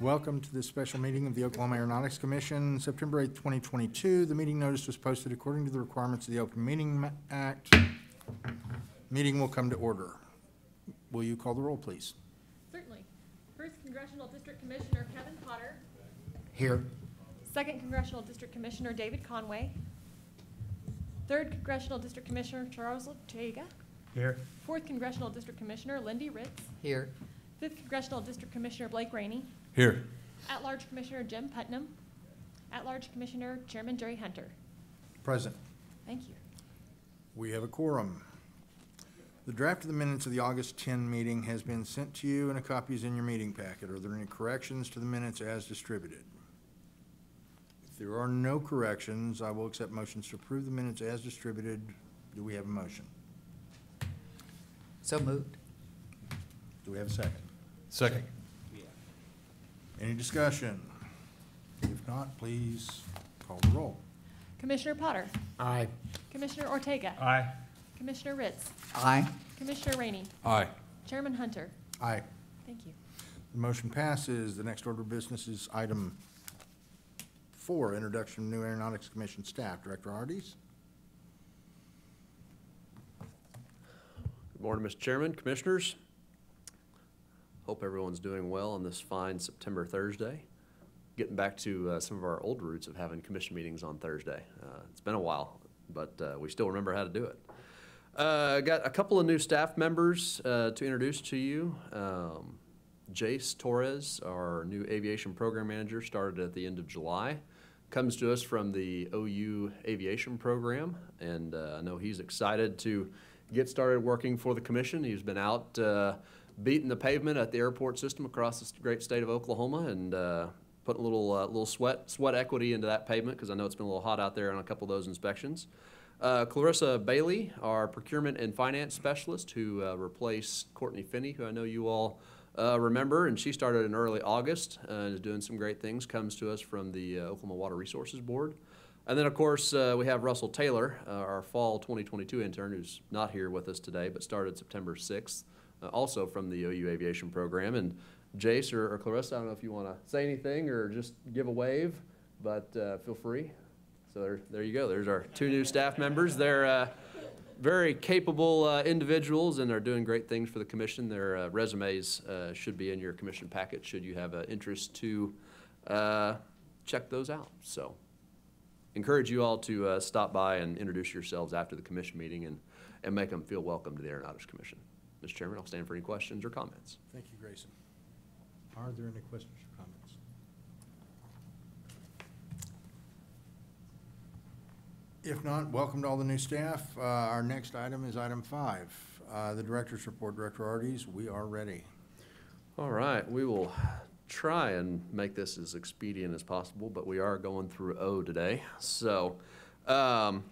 Welcome to this special meeting of the Oklahoma Aeronautics Commission, September 8th, 2022. The meeting notice was posted according to the requirements of the Open Meeting Act. Meeting will come to order. Will you call the roll, please? Certainly. First Congressional District Commissioner Kevin Potter. Here. Second Congressional District Commissioner David Conway. Third Congressional District Commissioner Charles Ortega. Here. Fourth Congressional District Commissioner Lindy Ritz. Here. Fifth Congressional District Commissioner Blake Rainey. Here. At-large Commissioner Jim Putnam. At-large Commissioner Chairman Jerry Hunter. Present. Thank you. We have a quorum. The draft of the minutes of the August 10 meeting has been sent to you and a copy is in your meeting packet. Are there any corrections to the minutes as distributed? If there are no corrections, I will accept motions to approve the minutes as distributed. Do we have a motion? So moved. Do we have a second? Second. Any discussion? If not, please call the roll. Commissioner Potter. Aye. Commissioner Ortega. Aye. Commissioner Ritz. Aye. Commissioner Rainey. Aye. Chairman Hunter. Aye. Thank you. The motion passes. The next order of business is item four, introduction of new Aeronautics Commission staff. Director Ardies? Good morning, Mr. Chairman, Commissioners. Hope everyone's doing well on this fine September Thursday. Getting back to uh, some of our old roots of having commission meetings on Thursday. Uh, It's been a while, but uh, we still remember how to do it. Uh, Got a couple of new staff members uh, to introduce to you. Um, Jace Torres, our new aviation program manager, started at the end of July. Comes to us from the OU aviation program, and uh, I know he's excited to get started working for the commission. He's been out beating the pavement at the airport system across the great state of Oklahoma and uh, putting a little uh, little sweat sweat equity into that pavement because I know it's been a little hot out there on a couple of those inspections. Uh, Clarissa Bailey, our procurement and finance specialist, who uh, replaced Courtney Finney, who I know you all uh, remember, and she started in early August uh, and is doing some great things. Comes to us from the Oklahoma Water Resources Board. And then, of course, uh, we have Russell Taylor, uh, our fall 2022 intern, who's not here with us today, but started September 6th, uh, also from the OU Aviation Program. And Jace or, or Clarissa, I don't know if you want to say anything or just give a wave, but uh, feel free. So there, there you go. There's our two new staff members. They're uh, very capable uh, individuals and are doing great things for the commission. Their uh, resumes uh, should be in your commission packet should you have an interest to uh, check those out. So encourage you all to uh, stop by and introduce yourselves after the commission meeting and, and make them feel welcome to the Aeronautics Commission. Mr. Chairman, I'll stand for any questions or comments. Thank you, Grayson. Are there any questions or comments? If not, welcome to all the new staff. Uh, Our next item is item five, Uh, the Director's Report. Director Ardies, we are ready. All right, we will try and make this as expedient as possible, but we are going through O today. So, um,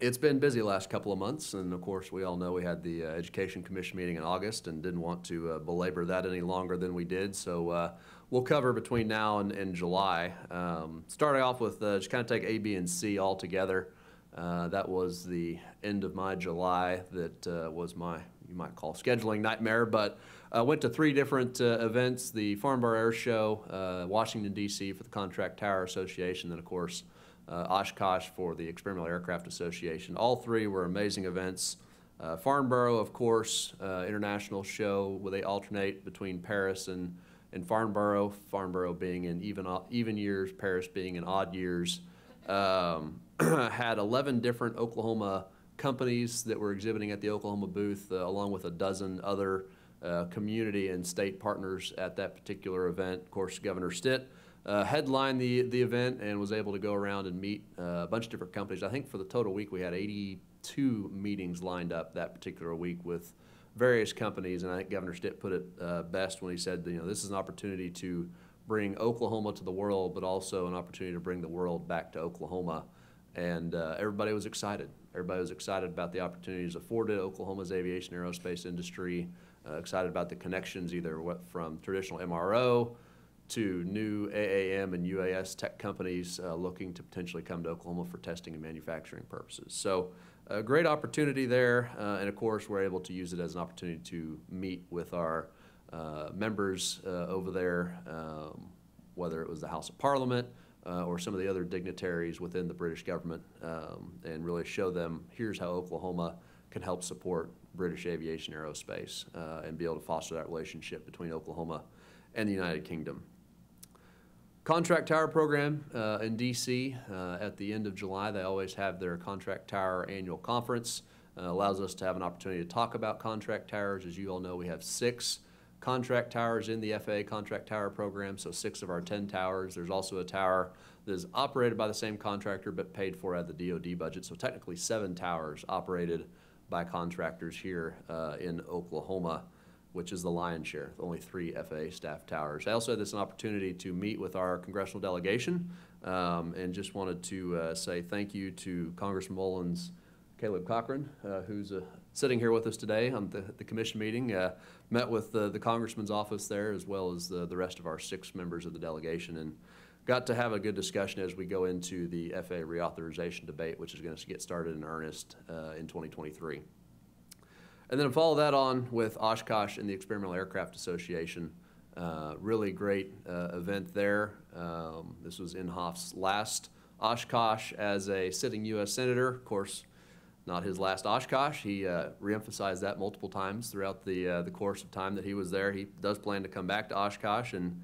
it's been busy last couple of months, and of course, we all know we had the uh, Education Commission meeting in August and didn't want to uh, belabor that any longer than we did. So, uh, we'll cover between now and, and July. Um, starting off with, uh, just kind of take A, B, and C all together. Uh, that was the end of my July. That uh, was my, you might call scheduling nightmare, but I went to three different events, the Farnborough Air Show, Washington DC for the Contract Tower Association, and of course, uh, Oshkosh for the Experimental Aircraft Association. All three were amazing events. Uh, Farnborough, of course, uh, international show where they alternate between Paris and, and Farnborough, Farnborough being in even, even years, Paris being in odd years. Um, had 11 different Oklahoma companies that were exhibiting at the Oklahoma booth, uh, along with a dozen other uh, community and state partners at that particular event. Of course, Governor Stitt uh, headlined the, the event and was able to go around and meet uh, a bunch of different companies. I think for the total week, we had 82 meetings lined up that particular week with various companies. And I think Governor Stitt put it uh, best when he said, you know, this is an opportunity to bring Oklahoma to the world, but also an opportunity to bring the world back to Oklahoma. And uh, everybody was excited. Everybody was excited about the opportunities afforded Oklahoma's aviation aerospace industry, uh, excited about the connections either from traditional MRO to new AAM and UAS tech companies uh, looking to potentially come to Oklahoma for testing and manufacturing purposes. So a great opportunity there, uh, and of course, we're able to use it as an opportunity to meet with our uh, members uh, over there, um, whether it was the House of Parliament uh, or some of the other dignitaries within the British government, um, and really show them here's how Oklahoma can help support British aviation aerospace uh, and be able to foster that relationship between Oklahoma and the United Kingdom. Contract Tower Program uh, in DC, uh, at the end of July, they always have their Contract Tower Annual Conference. Uh, Allows us to have an opportunity to talk about contract towers. As you all know, we have six contract towers in the FAA Contract Tower Program, so six of our 10 towers. There's also a tower that is operated by the same contractor but paid for out of the DoD budget. So technically, seven towers operated by contractors here uh, in Oklahoma which is the lion's share, only three FAA staff towers. I also had this an opportunity to meet with our congressional delegation, um, and just wanted to uh, say thank you to Congressman Mullins, Caleb Cochran, uh, who's uh, sitting here with us today on the, the commission meeting. Uh, met with the, the congressman's office there, as well as the, the rest of our six members of the delegation, and got to have a good discussion as we go into the FAA reauthorization debate, which is going to get started in earnest uh, in 2023. And then follow that on with Oshkosh and the Experimental Aircraft Association. Uh, really great uh, event there. Um, this was Inhofe's last Oshkosh as a sitting U.S. Senator. Of course, not his last Oshkosh. He uh, reemphasized that multiple times throughout the, uh, the course of time that he was there. He does plan to come back to Oshkosh and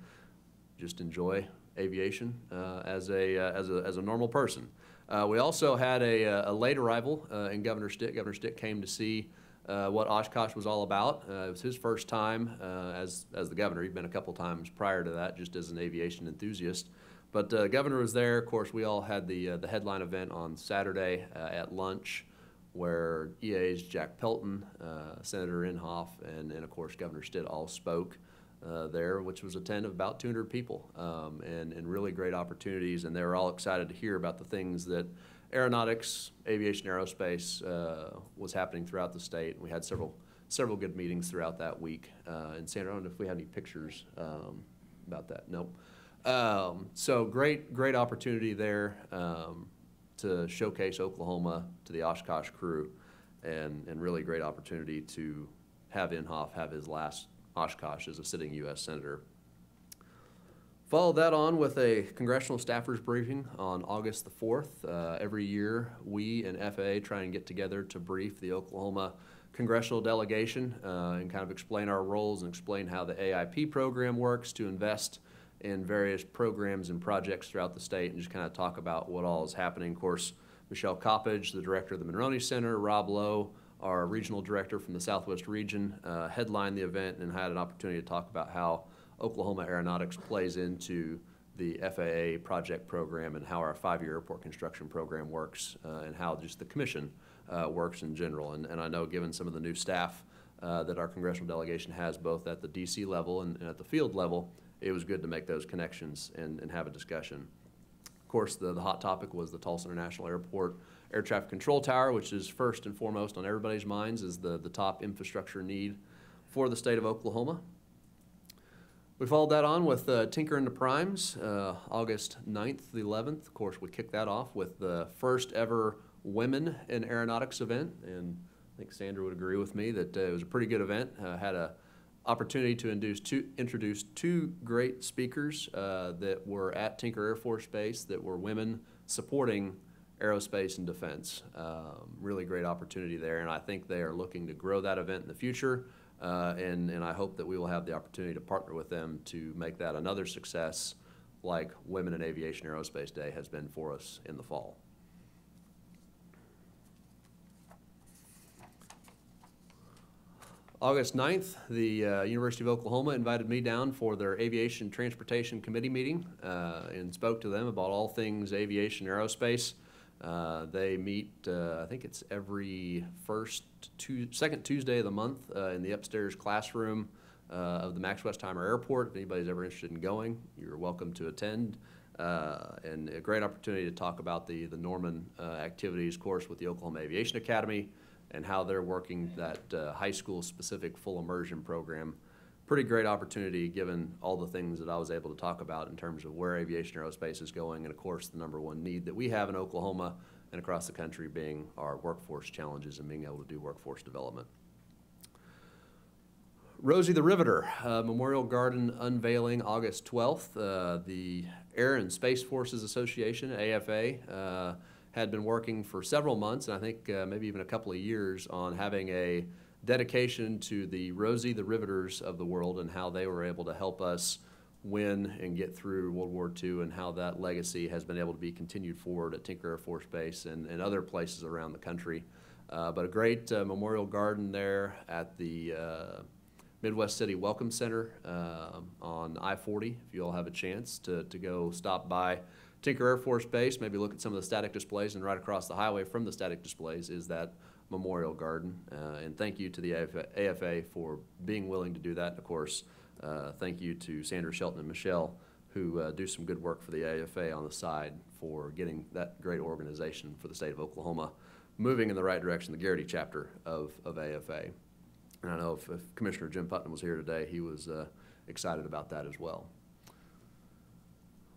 just enjoy aviation uh, as, a, uh, as, a, as a normal person. Uh, we also had a, a late arrival in Governor Stitt. Governor Stitt came to see uh, what Oshkosh was all about. Uh, it was his first time uh, as, as the governor. He'd been a couple times prior to that, just as an aviation enthusiast. But uh, governor was there. Of course, we all had the, uh, the headline event on Saturday uh, at lunch where EA's Jack Pelton, Senator Inhofe, and, and of course Governor Stitt all spoke there, which was a tent of about 200 people, um, and, and really great opportunities. And they were all excited to hear about the things that aeronautics, aviation, aerospace uh, was happening throughout the state. We had several several good meetings throughout that week. Uh, and Sandra, if we had any pictures um, about that. Nope. Um, so great, great opportunity there um, to showcase Oklahoma to the Oshkosh crew, and and really great opportunity to have Inhofe have his last Oshkosh as a sitting U.S. senator. Follow that on with a congressional staffers briefing on August the 4th. Uh, every year, we and FAA try and get together to brief the Oklahoma congressional delegation uh, and kind of explain our roles and explain how the AIP program works to invest in various programs and projects throughout the state and just kind of talk about what all is happening. Of course, Michelle Coppedge, the director of the Monroney Center, Rob Lowe, our regional director from the Southwest region, uh, headlined the event and had an opportunity to talk about how Oklahoma Aeronautics plays into the FAA project program and how our five-year airport construction program works uh, and how just the commission uh, works in general. And, and I know given some of the new staff uh, that our congressional delegation has both at the DC level and, and at the field level, it was good to make those connections and, and have a discussion. Of course, the, the hot topic was the Tulsa International Airport Air Traffic Control Tower, which is first and foremost on everybody's minds is the, the top infrastructure need for the state of Oklahoma. We followed that on with uh, Tinker the Primes, uh, August 9th, the 11th. Of course, we kicked that off with the first ever Women in Aeronautics event, and I think Sandra would agree with me that uh, it was a pretty good event. Uh, had a opportunity to induce two, introduce two great speakers uh, that were at Tinker Air Force Base that were women supporting aerospace and defense. Um, really great opportunity there, and I think they are looking to grow that event in the future. Uh, and, and I hope that we will have the opportunity to partner with them to make that another success like Women in Aviation Aerospace Day has been for us in the fall. August 9th, the uh, University of Oklahoma invited me down for their Aviation Transportation Committee meeting uh, and spoke to them about all things aviation aerospace. Uh, they meet, uh, I think it's every first, tu- second Tuesday of the month uh, in the upstairs classroom uh, of the Max Westheimer Airport. If anybody's ever interested in going, you're welcome to attend. Uh, and a great opportunity to talk about the, the Norman activities course with the Oklahoma Aviation Academy and how they're working that high school specific full immersion program. Pretty great opportunity given all the things that I was able to talk about in terms of where aviation aerospace is going, and of course, the number one need that we have in Oklahoma and across the country being our workforce challenges and being able to do workforce development. Rosie the Riveter uh, Memorial Garden unveiling August 12th. Uh, the Air and Space Forces Association, AFA, uh, had been working for several months, and I think uh, maybe even a couple of years, on having a dedication to the Rosie the Riveters of the world and how they were able to help us win and get through World War II and how that legacy has been able to be continued forward at Tinker Air Force Base and, and other places around the country. Uh, but a great uh, memorial garden there at the uh, Midwest City Welcome Center uh, on I-40. If you all have a chance to, to go stop by Tinker Air Force Base, maybe look at some of the static displays, and right across the highway from the static displays is that memorial garden. Uh, and thank you to the AFA, AFA for being willing to do that. Of course, uh, thank you to Sandra Shelton and Michelle who uh, do some good work for the AFA on the side for getting that great organization for the state of Oklahoma moving in the right direction, the Gerrity chapter of, of AFA. And I know if, if Commissioner Jim Putnam was here today, he was uh, excited about that as well.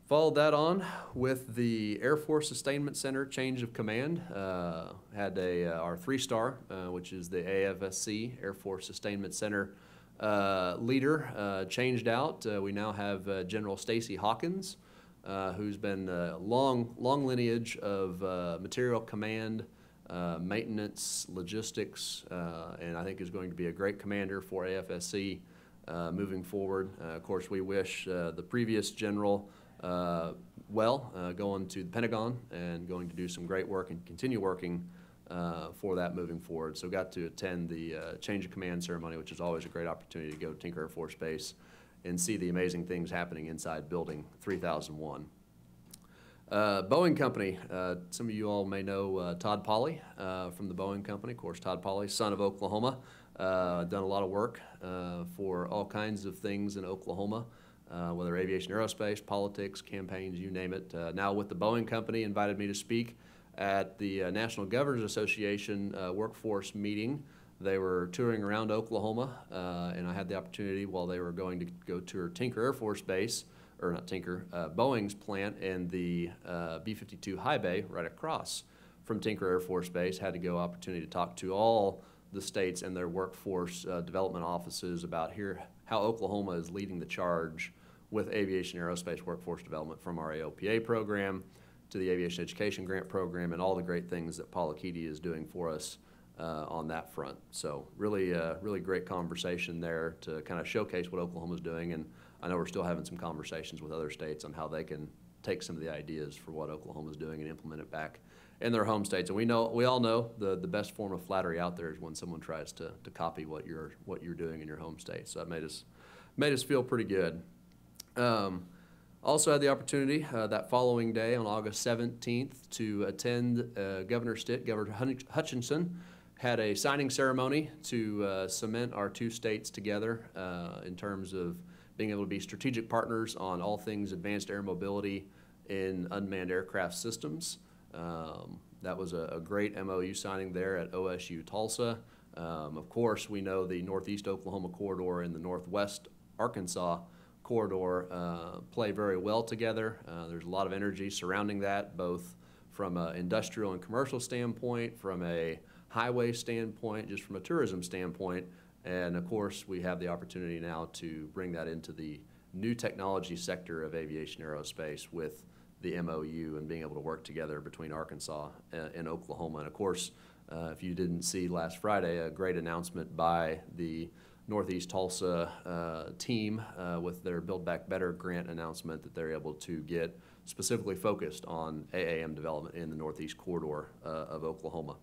Followed that on with the Air Force Sustainment Center change of command. Uh, had a uh, our three star, uh, which is the AFSC Air Force Sustainment Center uh, leader, uh, changed out. Uh, we now have General Stacy Hawkins, who's been a long long lineage of material command, maintenance, logistics, and I think is going to be a great commander for AFSC moving forward. Of course, we wish the previous general uh, well, uh, going to the Pentagon and going to do some great work and continue working uh, for that moving forward. So got to attend the uh, change of command ceremony, which is always a great opportunity to go to Tinker Air Force Base and see the amazing things happening inside Building 3001. Uh, Boeing Company, uh, some of you all may know Todd Pauly from the Boeing Company. Of course, Todd Pauly, son of Oklahoma, done a lot of work for all kinds of things in Oklahoma, uh, whether aviation, aerospace, politics, campaigns, you name it. Uh, now with the Boeing Company, invited me to speak at the uh, National Governors Association uh, workforce meeting. They were touring around Oklahoma, uh, and I had the opportunity while they were going to go tour Tinker Air Force Base, or not Tinker, uh, Boeing's plant and the uh, B-52 high bay right across from Tinker Air Force Base. Had to go opportunity to talk to all the states and their workforce development offices about here how Oklahoma is leading the charge with aviation aerospace workforce development from our AOPA program to the Aviation Education Grant Program and all the great things that Paula Keaty is doing for us uh, on that front. So really, uh, really great conversation there to kind of showcase what Oklahoma's doing. And I know we're still having some conversations with other states on how they can take some of the ideas for what Oklahoma's doing and implement it back in their home states. And we know, we all know the, the best form of flattery out there is when someone tries to, to copy what you're, what you're doing in your home state. So that made us, made us feel pretty good. Um, also had the opportunity uh, that following day on August 17th to attend uh, Governor Stitt, Governor Hutchinson, had a signing ceremony to uh, cement our two states together uh, in terms of being able to be strategic partners on all things advanced air mobility in unmanned aircraft systems. Um, that was a, a great MOU signing there at OSU Tulsa. Um, of course, we know the Northeast Oklahoma corridor and the Northwest Arkansas corridor uh, play very well together. Uh, there's a lot of energy surrounding that, both from an industrial and commercial standpoint, from a highway standpoint, just from a tourism standpoint. And of course, we have the opportunity now to bring that into the new technology sector of aviation aerospace with the MOU and being able to work together between Arkansas and, and Oklahoma. And of course, uh, if you didn't see last Friday, a great announcement by the Northeast Tulsa uh, team uh, with their Build Back Better grant announcement that they're able to get specifically focused on AAM development in the Northeast corridor uh, of Oklahoma.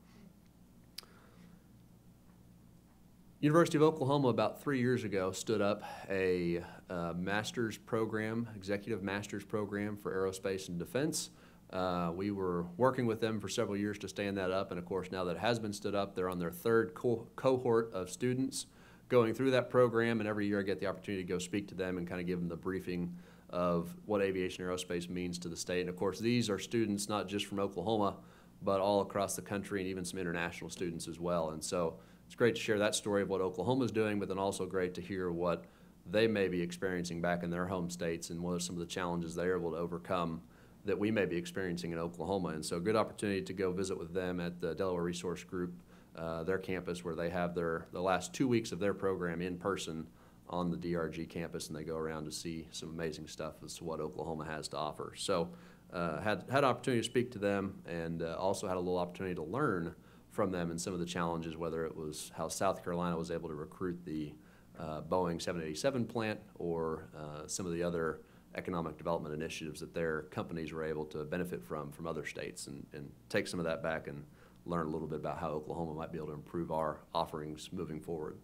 University of Oklahoma about three years ago stood up a uh, master's program, executive master's program for aerospace and defense. Uh, we were working with them for several years to stand that up, and of course, now that it has been stood up, they're on their third co- cohort of students going through that program, and every year I get the opportunity to go speak to them and kind of give them the briefing of what aviation aerospace means to the state. And of course, these are students not just from Oklahoma, but all across the country and even some international students as well. And so it's great to share that story of what Oklahoma's doing, but then also great to hear what they may be experiencing back in their home states and what are some of the challenges they're able to overcome that we may be experiencing in Oklahoma. And so a good opportunity to go visit with them at the Delaware Resource Group uh, their campus where they have their, the last two weeks of their program in person on the DRG campus, and they go around to see some amazing stuff as to what Oklahoma has to offer. So, uh, had had opportunity to speak to them, and uh, also had a little opportunity to learn from them and some of the challenges, whether it was how South Carolina was able to recruit the uh, Boeing 787 plant or uh, some of the other economic development initiatives that their companies were able to benefit from from other states, and, and take some of that back and learn a little bit about how Oklahoma might be able to improve our offerings moving forward.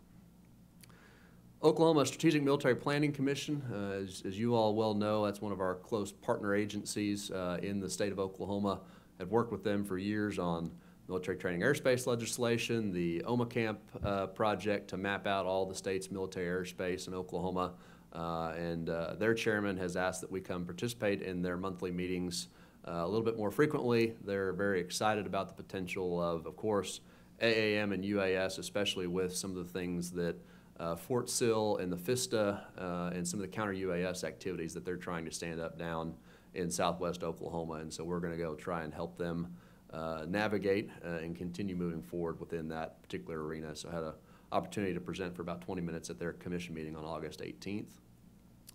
Oklahoma Strategic Military Planning Commission, uh, as, as you all well know, that's one of our close partner agencies uh, in the state of Oklahoma. I've worked with them for years on military training airspace legislation, the OMA Camp uh, project to map out all the state's military airspace in Oklahoma. Uh, and uh, their chairman has asked that we come participate in their monthly meetings a little bit more frequently. They're very excited about the potential of, of course, AAM and UAS, especially with some of the things that uh, Fort Sill and the FISTA uh, and some of the counter UAS activities that they're trying to stand up down in southwest Oklahoma. And so we're going to go try and help them uh, navigate uh, and continue moving forward within that particular arena. So I had an opportunity to present for about 20 minutes at their commission meeting on August 18th.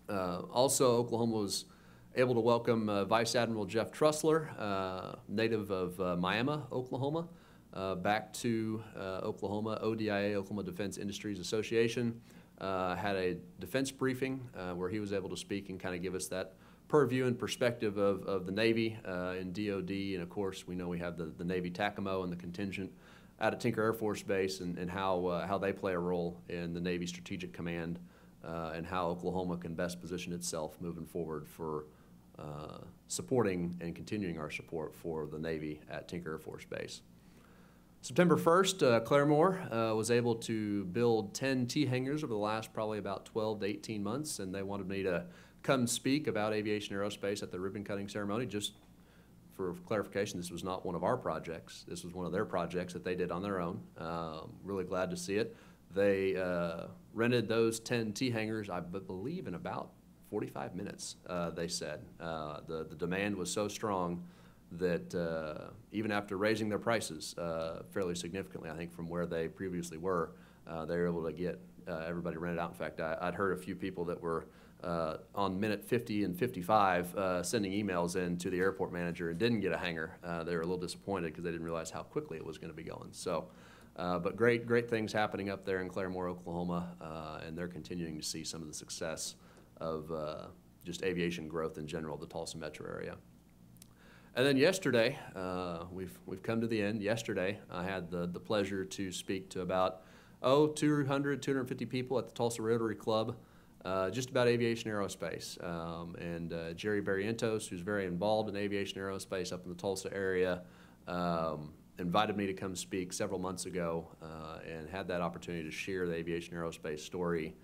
Uh, also, Oklahoma was able to welcome uh, Vice Admiral Jeff Trussler, uh, native of uh, Miami, Oklahoma, uh, back to uh, Oklahoma. ODIA, Oklahoma Defense Industries Association, uh, had a defense briefing where he was able to speak and kind of give us that purview and perspective of, of the Navy and DOD. And of course, we know we have the, the Navy TACAMO and the contingent out of Tinker Air Force Base and, and how, how they play a role in the Navy Strategic Command and how Oklahoma can best position itself moving forward for uh, supporting and continuing our support for the Navy at Tinker Air Force Base. September 1st, uh, Claremore uh, was able to build 10 T hangars over the last probably about 12 to 18 months, and they wanted me to come speak about aviation aerospace at the ribbon cutting ceremony. Just for clarification, this was not one of our projects. This was one of their projects that they did on their own. Um, really glad to see it. They uh, rented those 10 T hangars, I believe, in about 45 minutes, uh, they said. Uh, the, the demand was so strong that uh, even after raising their prices uh, fairly significantly, I think from where they previously were, uh, they were able to get uh, everybody rented out. In fact, I, I'd heard a few people that were on minute 50 and 55 uh, sending emails in to the airport manager and didn't get a hangar. They were a little disappointed because they didn't realize how quickly it was going to be going. So, uh, but great, great things happening up there in Claremore, Oklahoma, uh, and they're continuing to see some of the success of uh, just aviation growth in general, the Tulsa metro area. And then yesterday, uh, we've, we've come to the end. Yesterday, I had the, the pleasure to speak to about, oh, 200, 250 people at the Tulsa Rotary Club, uh, just about aviation aerospace. Um, and uh, Jerry Barrientos, who's very involved in aviation aerospace up in the Tulsa area, um, invited me to come speak several months ago uh, and had that opportunity to share the aviation aerospace story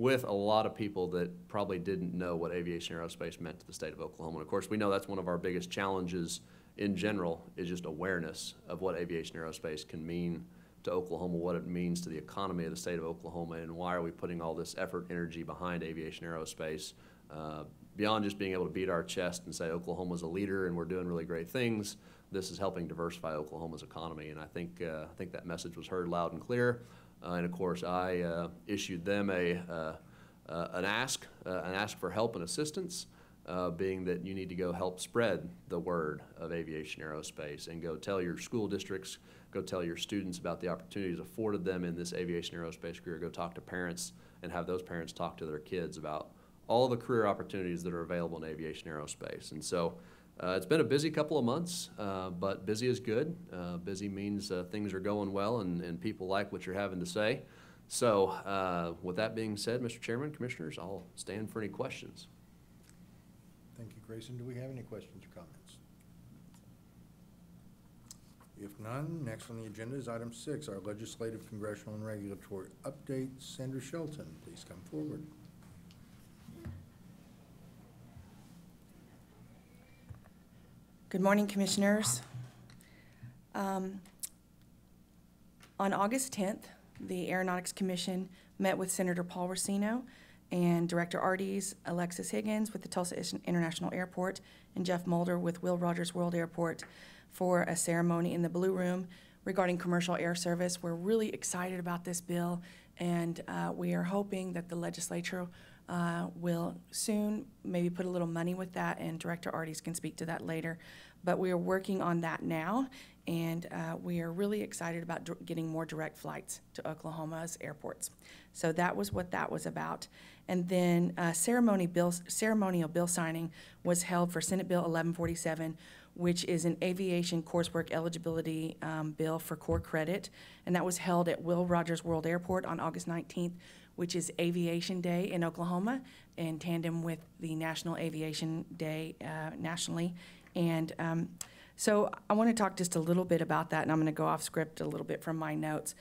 with a lot of people that probably didn't know what aviation aerospace meant to the state of Oklahoma. And of course, we know that's one of our biggest challenges in general is just awareness of what aviation aerospace can mean to Oklahoma, what it means to the economy of the state of Oklahoma, and why are we putting all this effort, energy behind aviation aerospace. Uh, beyond just being able to beat our chest and say Oklahoma's a leader and we're doing really great things, this is helping diversify Oklahoma's economy. And I think, uh, I think that message was heard loud and clear. Uh, and of course, I uh, issued them a, uh, an ask, an ask for help and assistance, uh, being that you need to go help spread the word of aviation aerospace and go tell your school districts, go tell your students about the opportunities afforded them in this aviation aerospace career. Go talk to parents and have those parents talk to their kids about all the career opportunities that are available in aviation aerospace. And so uh, it's been a busy couple of months, uh, but busy is good. Uh, busy means uh, things are going well and, and people like what you're having to say. So, uh, with that being said, Mr. Chairman, Commissioners, I'll stand for any questions. Thank you, Grayson. Do we have any questions or comments? If none, next on the agenda is item six, our legislative, congressional, and regulatory update. Sandra Shelton, please come forward. Good morning, Commissioners. Um, On August 10th, the Aeronautics Commission met with Senator Paul Rosino and Director Ardies, Alexis Higgins with the Tulsa International Airport, and Jeff Mulder with Will Rogers World Airport for a ceremony in the Blue Room regarding commercial air service. We're really excited about this bill, and uh, we are hoping that the legislature uh, will soon maybe put a little money with that, and Director Ardies can speak to that later. But we are working on that now, and uh, we are really excited about getting more direct flights to Oklahoma's airports. So that was what that was about. And then uh, ceremony bill, ceremonial bill signing was held for Senate Bill 1147, which is an aviation coursework eligibility um, bill for core credit. And that was held at Will Rogers World Airport on August 19th, which is Aviation Day in Oklahoma, in tandem with the National Aviation Day uh, nationally. And um, so I want to talk just a little bit about that, and I'm going to go off script a little bit from my notes.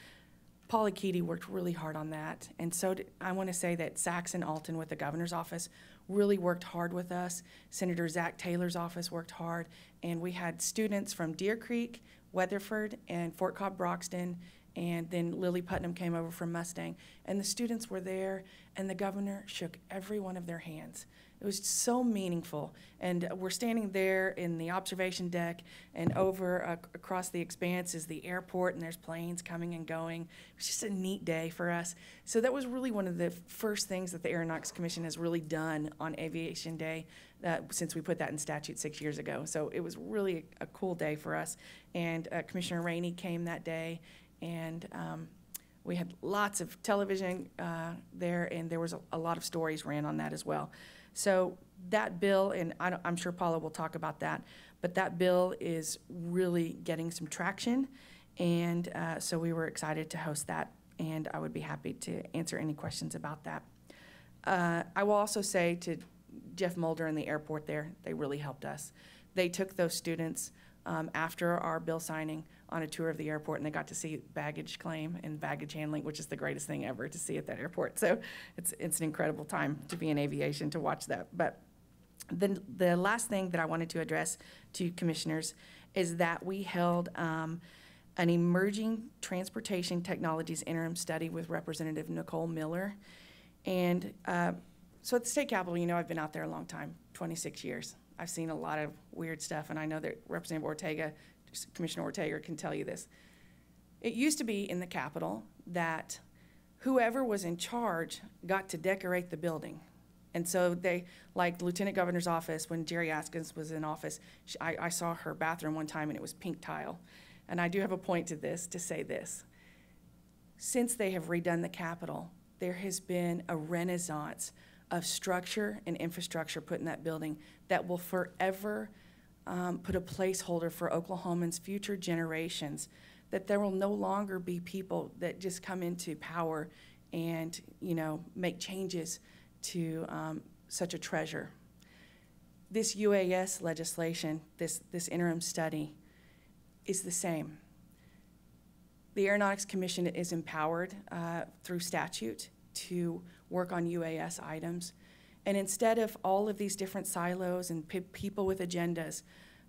Paula Keaty worked really hard on that, and so did, I want to say that Saxon Alton with the governor's office really worked hard with us. Senator Zach Taylor's office worked hard, and we had students from Deer Creek, Weatherford, and Fort Cobb Broxton, and then Lily Putnam came over from Mustang, and the students were there, and the governor shook every one of their hands. It was so meaningful. And we're standing there in the observation deck, and over uh, across the expanse is the airport, and there's planes coming and going. It was just a neat day for us. So that was really one of the first things that the Aeronautics Commission has really done on Aviation Day uh, since we put that in statute six years ago. So it was really a cool day for us. And uh, Commissioner Rainey came that day, and um, we had lots of television uh, there, and there was a, a lot of stories ran on that as well. So that bill, and I I'm sure Paula will talk about that, but that bill is really getting some traction. And uh, so we were excited to host that, and I would be happy to answer any questions about that. Uh, I will also say to Jeff Mulder and the airport there, they really helped us. They took those students um, after our bill signing on a tour of the airport, and they got to see baggage claim and baggage handling, which is the greatest thing ever to see at that airport. So it's it's an incredible time to be in aviation to watch that. But the the last thing that I wanted to address to commissioners is that we held. Um, an emerging transportation technologies interim study with Representative Nicole Miller. And uh, so at the state capitol, you know, I've been out there a long time 26 years. I've seen a lot of weird stuff, and I know that Representative Ortega, Commissioner Ortega, can tell you this. It used to be in the Capitol that whoever was in charge got to decorate the building. And so they, like Lieutenant Governor's office, when Jari Askins was in office, she, I, I saw her bathroom one time and it was pink tile. And I do have a point to this to say this. Since they have redone the Capitol, there has been a renaissance of structure and infrastructure put in that building that will forever um, put a placeholder for Oklahomans' future generations. That there will no longer be people that just come into power and you know make changes to um, such a treasure. This UAS legislation, this this interim study, is the same. The Aeronautics Commission is empowered uh, through statute to work on UAS items. And instead of all of these different silos and pe- people with agendas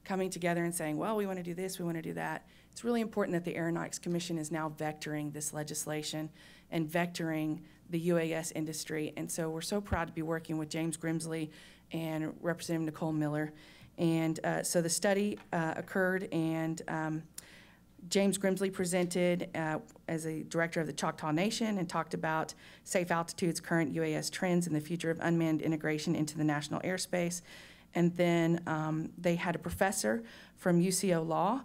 coming together and saying, well, we want to do this, we want to do that, it's really important that the Aeronautics Commission is now vectoring this legislation and vectoring the UAS industry. And so we're so proud to be working with James Grimsley and Representative Nicole Miller. And uh, so the study uh, occurred, and um, James Grimsley presented uh, as a director of the Choctaw Nation and talked about safe altitudes, current UAS trends, and the future of unmanned integration into the national airspace. And then um, they had a professor from UCO Law,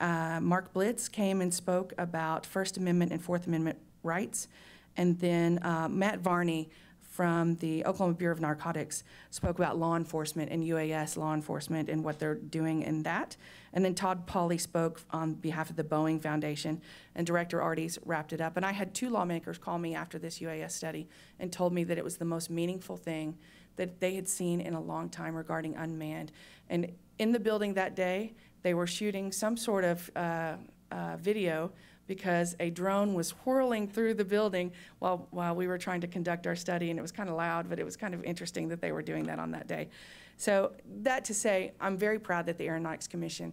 uh, Mark Blitz, came and spoke about First Amendment and Fourth Amendment rights. And then uh, Matt Varney from the Oklahoma Bureau of Narcotics spoke about law enforcement and UAS law enforcement and what they're doing in that. And then Todd Pauly spoke on behalf of the Boeing Foundation, and Director Ardies wrapped it up. And I had two lawmakers call me after this UAS study and told me that it was the most meaningful thing that they had seen in a long time regarding unmanned. And in the building that day, they were shooting some sort of uh, uh, video because a drone was whirling through the building while, while we were trying to conduct our study, and it was kind of loud, but it was kind of interesting that they were doing that on that day. So, that to say, I'm very proud that the Aeronautics Commission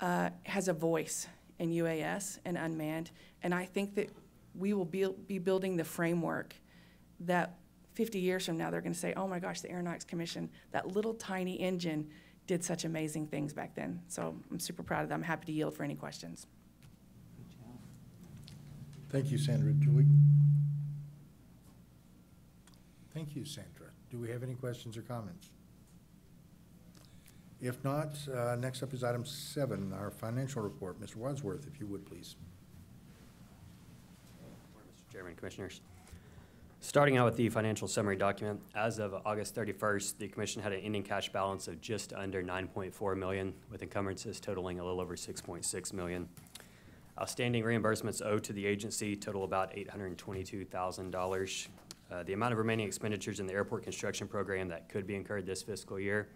uh, has a voice in UAS and unmanned, and I think that we will be, be building the framework that 50 years from now they're going to say, oh my gosh, the Aeronautics Commission, that little tiny engine did such amazing things back then. So I'm super proud of that. I'm happy to yield for any questions. Thank you, Sandra. Julie? Thank you, Sandra. Do we have any questions or comments? If not, uh, next up is item seven, our financial report. Mr. Wadsworth, if you would, please. Mr. Chairman, Commissioners. Starting out with the financial summary document, as of August 31st, the commission had an ending cash balance of just under 9.4 million, with encumbrances totaling a little over 6.6 million. Outstanding reimbursements owed to the agency total about $822,000. Uh, The amount of remaining expenditures in the airport construction program that could be incurred this fiscal year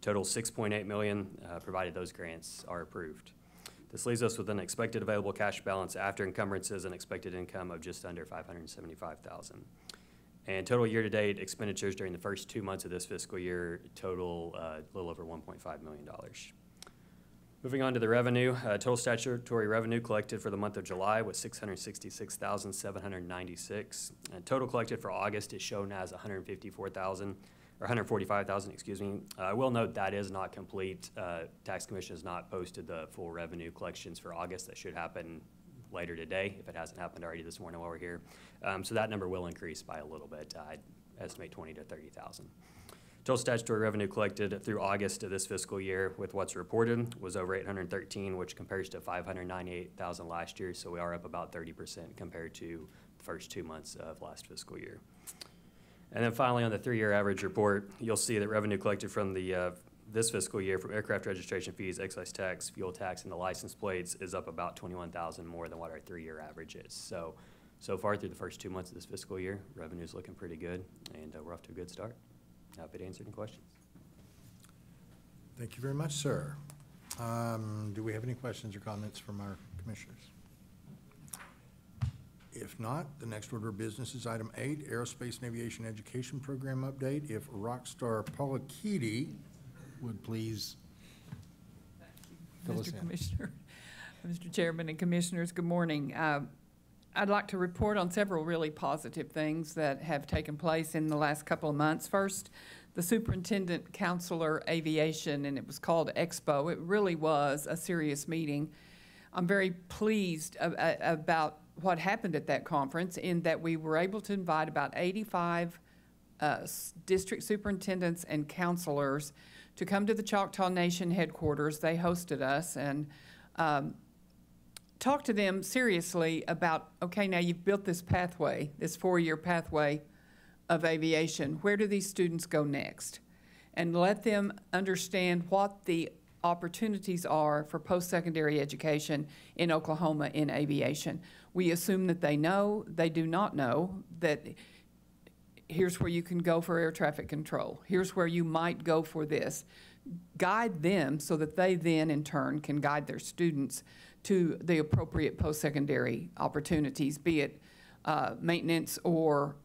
total 6.8 million, uh, provided those grants are approved. This leaves us with an expected available cash balance after encumbrances and expected income of just under five hundred and total year-to-date expenditures during the first two months of this fiscal year total uh, a little over one point five million dollars. Moving on to the revenue, uh, total statutory revenue collected for the month of July was six hundred sixty-six thousand, seven hundred ninety-six. And total collected for August is shown as hundred and fifty-four thousand, or hundred forty-five thousand, excuse me. Uh, I will note that is not complete. Uh, Tax Commission has not posted the full revenue collections for August. That should happen later today, if it hasn't happened already this morning while we're here. Um, so that number will increase by a little bit. I'd estimate twenty to thirty thousand. Total statutory revenue collected through August of this fiscal year with what's reported was over eight hundred and thirteen, which compares to five hundred ninety-eight thousand last year. So we are up about thirty percent compared to the first two months of last fiscal year. And then finally, on the three-year average report, you'll see that revenue collected from the, uh, this fiscal year from aircraft registration fees, excise tax, fuel tax, and the license plates is up about twenty-one thousand more than what our three-year average is. So, so far through the first two months of this fiscal year, revenue is looking pretty good, and uh, we're off to a good start. Happy to answer any questions. Thank you very much, sir. Um, Do we have any questions or comments from our commissioners? If not, the next order of business is item eight, Aerospace and Aviation Education Program Update. If Rockstar Paula Keady would please fill us Mr. in. Commissioner, Mr. Chairman and Commissioners, good morning. Uh, I'd like to report on several really positive things that have taken place in the last couple of months. First, the Superintendent Counselor Aviation, and it was called Expo. It really was a serious meeting. I'm very pleased about what happened at that conference in that we were able to invite about 85 uh, district superintendents and counselors to come to the Choctaw Nation headquarters. They hosted us and um, talk to them seriously about, okay, now you've built this pathway, this four-year pathway of aviation. Where do these students go next? And let them understand what the opportunities are for post-secondary education in Oklahoma in aviation. We assume that they know, they do not know that here's where you can go for air traffic control. Here's where you might go for this. Guide them so that they then, in turn, can guide their students to the appropriate post-secondary opportunities, be it uh, maintenance or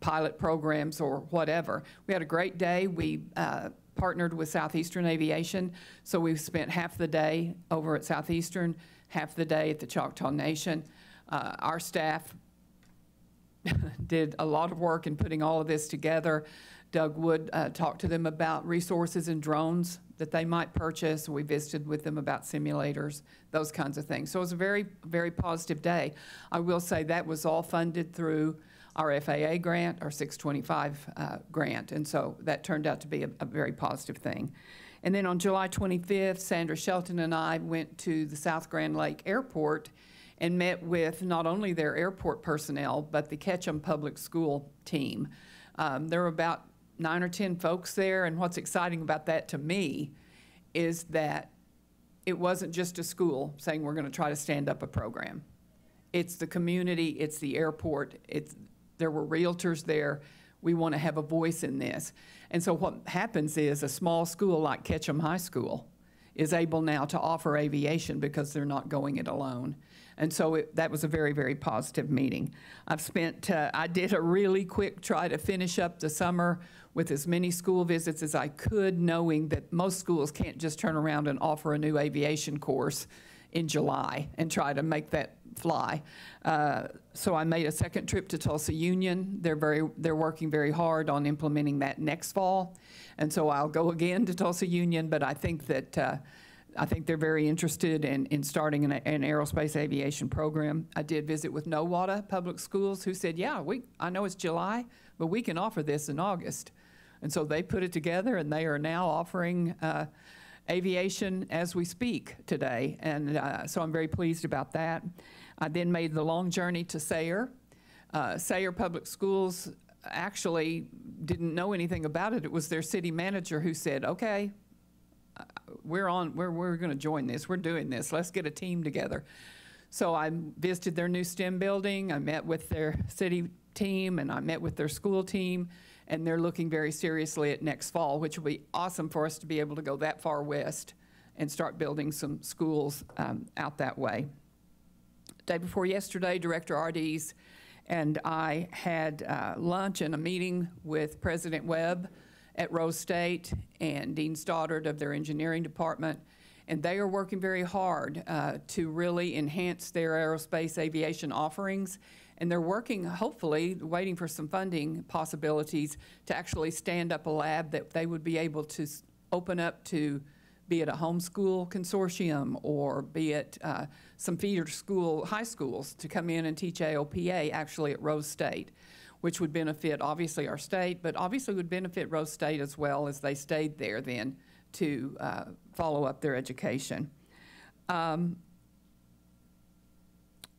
pilot programs or whatever. We had a great day. We uh, partnered with Southeastern Aviation, so we spent half the day over at Southeastern, half the day at the Choctaw Nation. Uh, Our staff did a lot of work in putting all of this together. Doug Wood uh, talked to them about resources and drones that they might purchase. We visited with them about simulators, those kinds of things. So it was a very, very positive day. I will say that was all funded through our FAA grant, our 625 uh, grant, and so that turned out to be a, a very positive thing. And then on July 25th, Sandra Shelton and I went to the South Grand Lake Airport and met with not only their airport personnel, but the Ketchum Public School team. Um, there were about nine or 10 folks there, and what's exciting about that to me is that it wasn't just a school saying we're going to try to stand up a program. It's the community, it's the airport, it's, there were realtors there. We want to have a voice in this. And so what happens is a small school like Ketchum High School is able now to offer aviation because they're not going it alone. And so it, that was a very, very positive meeting. I've spent, uh, I did a really quick try to finish up the summer with as many school visits as I could, knowing that most schools can't just turn around and offer a new aviation course in July and try to make that fly. Uh, so I made a second trip to Tulsa Union. They're very, they're working very hard on implementing that next fall. And so I'll go again to Tulsa Union, but I think that uh, I think they're very interested in, in starting an, an aerospace aviation program. I did visit with Nowata Public Schools, who said, yeah, we, I know it's July, but we can offer this in August. And so they put it together, and they are now offering uh, aviation as we speak today. And uh, so I'm very pleased about that. I then made the long journey to Sayre. Uh, Sayre Public Schools actually didn't know anything about it. It was their city manager who said, okay, we're on, we're, we're going to join this. We're doing this. Let's get a team together. So I visited their new STEM building. I met with their city team and I met with their school team. And they're looking very seriously at next fall, which will be awesome for us to be able to go that far west and start building some schools um, out that way. Day before yesterday, Director Ardies and I had uh, lunch and a meeting with President Webb at Rose State and Dean Stoddard of their engineering department. And they are working very hard uh, to really enhance their aerospace aviation offerings. And they're working, hopefully, waiting for some funding possibilities to actually stand up a lab that they would be able to open up to, be it a homeschool consortium or be it uh, some feeder school, high schools to come in and teach AOPA actually at Rose State, which would benefit obviously our state, but obviously would benefit Rose State as well as they stayed there then to uh, follow up their education. Um,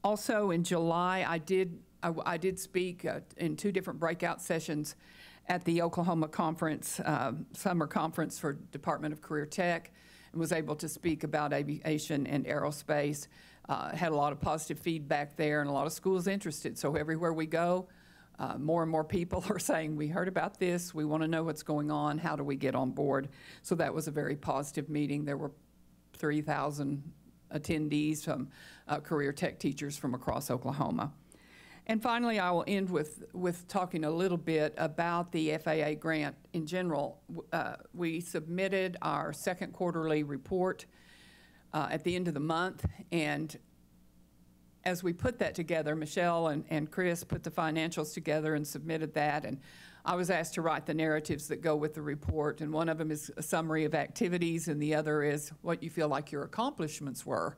also, in July, I did, I, I did speak uh, in two different breakout sessions at the Oklahoma Conference, um, Summer Conference for Department of Career Tech, and was able to speak about aviation and aerospace. Uh, Had a lot of positive feedback there and a lot of schools interested. So everywhere we go, uh, more and more people are saying, we heard about this, we want to know what's going on, how do we get on board? So that was a very positive meeting. There were 3,000 attendees from uh, career tech teachers from across Oklahoma. And finally, I will end with, with talking a little bit about the FAA grant in general. Uh, We submitted our second quarterly report uh, at the end of the month, and as we put that together, Michelle and, and Chris put the financials together and submitted that, and I was asked to write the narratives that go with the report, and one of them is a summary of activities, and the other is what you feel like your accomplishments were.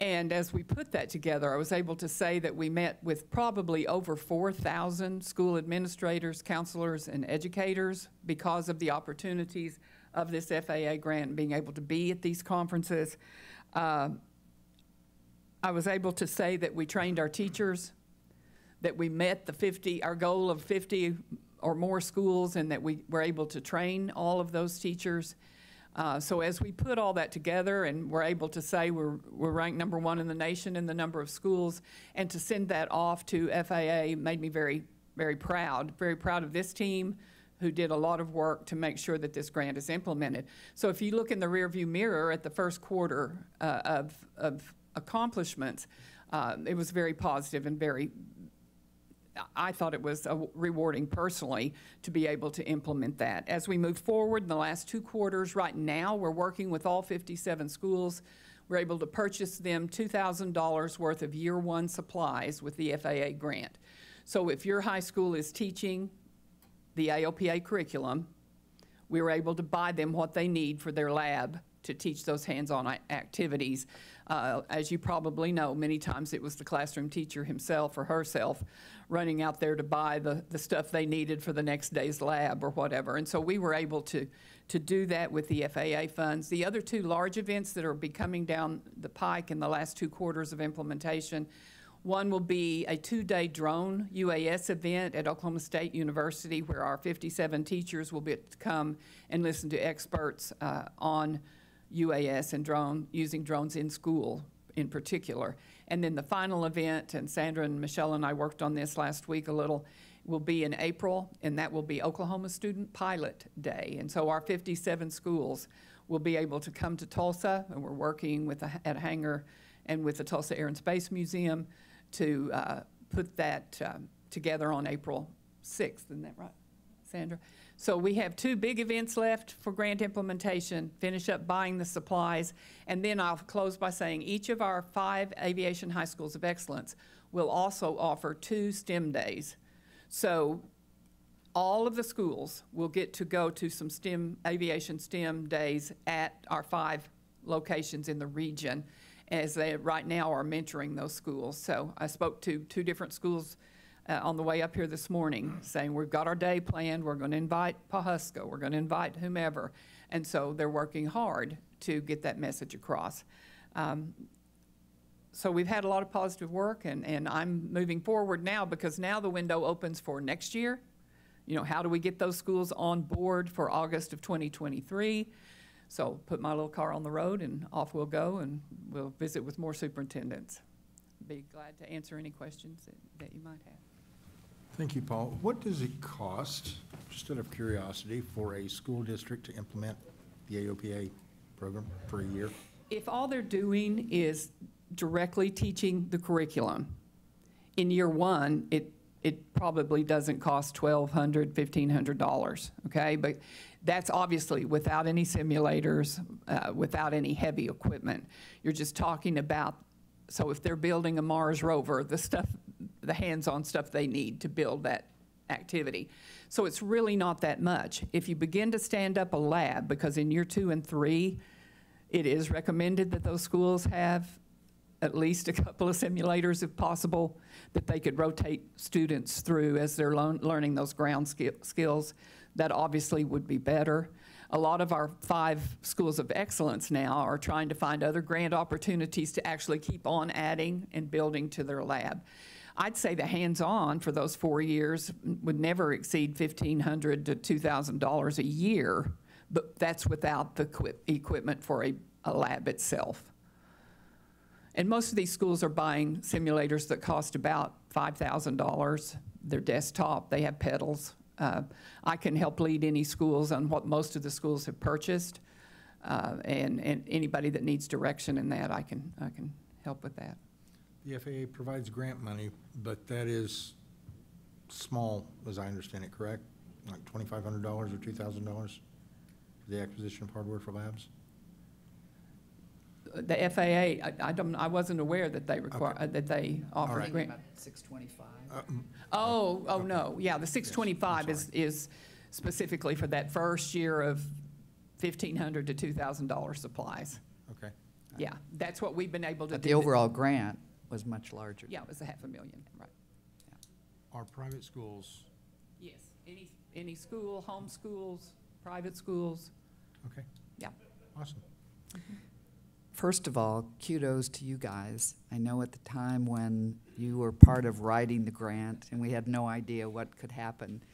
And as we put that together, I was able to say that we met with probably over 4,000 school administrators, counselors, and educators because of the opportunities of this FAA grant and being able to be at these conferences. Uh, I was able to say that we trained our teachers, that we met the 50, our goal of 50 or more schools, and that we were able to train all of those teachers. Uh, So as we put all that together and we're able to say we're, we're ranked number one in the nation in the number of schools, and to send that off to FAA made me very, very proud, very proud of this team who did a lot of work to make sure that this grant is implemented. So if you look in the rearview mirror at the first quarter uh, of, of accomplishments, uh, it was very positive and very, I thought it was rewarding personally to be able to implement that. As we move forward in the last two quarters, right now, we're working with all 57 schools. We're able to purchase them $2,000 worth of year one supplies with the FAA grant. So if your high school is teaching the AOPA curriculum, we were able to buy them what they need for their lab to teach those hands-on activities. Uh, As you probably know, many times it was the classroom teacher himself or herself running out there to buy the, the stuff they needed for the next day's lab or whatever. And so we were able to, to do that with the FAA funds. The other two large events that are be coming down the pike in the last two quarters of implementation one will be a two-day drone UAS event at Oklahoma State University where our 57 teachers will be come and listen to experts uh, on UAS and drone, using drones in school in particular. And then the final event, and Sandra and Michelle and I worked on this last week a little, will be in April, and that will be Oklahoma Student Pilot Day. And so our 57 schools will be able to come to Tulsa, and we're working with, a- at Hangar and with the Tulsa Air and Space Museum to uh, put that um, together on April 6th, isn't that right, Sandra? So we have two big events left for grant implementation, finish up buying the supplies, and then I'll close by saying each of our five aviation high schools of excellence will also offer two STEM days. So all of the schools will get to go to some STEM, aviation STEM days at our five locations in the region as they right now are mentoring those schools. So I spoke to two different schools uh, on the way up here this morning, saying, we've got our day planned, we're gonna invite Pawhuska, we're gonna invite whomever. And so they're working hard to get that message across. Um, So we've had a lot of positive work, and, and I'm moving forward now, because now the window opens for next year. You know, how do we get those schools on board for August of 2023? So put my little car on the road, and off we'll go, and we'll visit with more superintendents. Be glad to answer any questions that, that you might have. Thank you, Paul. What does it cost, just out of curiosity, for a school district to implement the AOPA program for a year? If all they're doing is directly teaching the curriculum, in year one, it, it probably doesn't cost twelve hundred, fifteen hundred dollars, okay? But that's obviously without any simulators, uh, without any heavy equipment. You're just talking about, so if they're building a Mars rover, the stuff, the hands-on stuff they need to build that activity. So it's really not that much. If you begin to stand up a lab, because in year two and three, it is recommended that those schools have at least a couple of simulators if possible, that they could rotate students through as they're learning those ground skill- skills. That obviously would be better. A lot of our five schools of excellence now are trying to find other grant opportunities to actually keep on adding and building to their lab. I'd say the hands-on for those four years would never exceed 1,500 to two thousand dollars a year, but that's without the equip- equipment for a, a lab itself. And most of these schools are buying simulators that cost about five thousand dollars. They're desktop, they have pedals. Uh, I can help lead any schools on what most of the schools have purchased. Uh, and, and anybody that needs direction in that, I can, I can help with that. The FAA provides grant money, but that is small, as I understand it, correct? Like twenty-five hundred dollars or two thousand dollars for the acquisition of hardware for labs? The FAA, I, I don't, I wasn't aware that they require, uh, that they offer right. grant. Six twenty-five. Uh, mm, Oh, oh, no, yeah, the six twenty-five is, is specifically for that first year of fifteen hundred to two thousand dollar supplies. Okay, Yeah, that's what we've been able to do. But the overall grant was much larger. Yeah, it was a half a million, right. are private schools, Yes, any, any school, home schools, private schools, okay, yeah. awesome. Mm-hmm. First of all, kudos to you guys. I know at the time when you were part of writing the grant and we had no idea what could happen,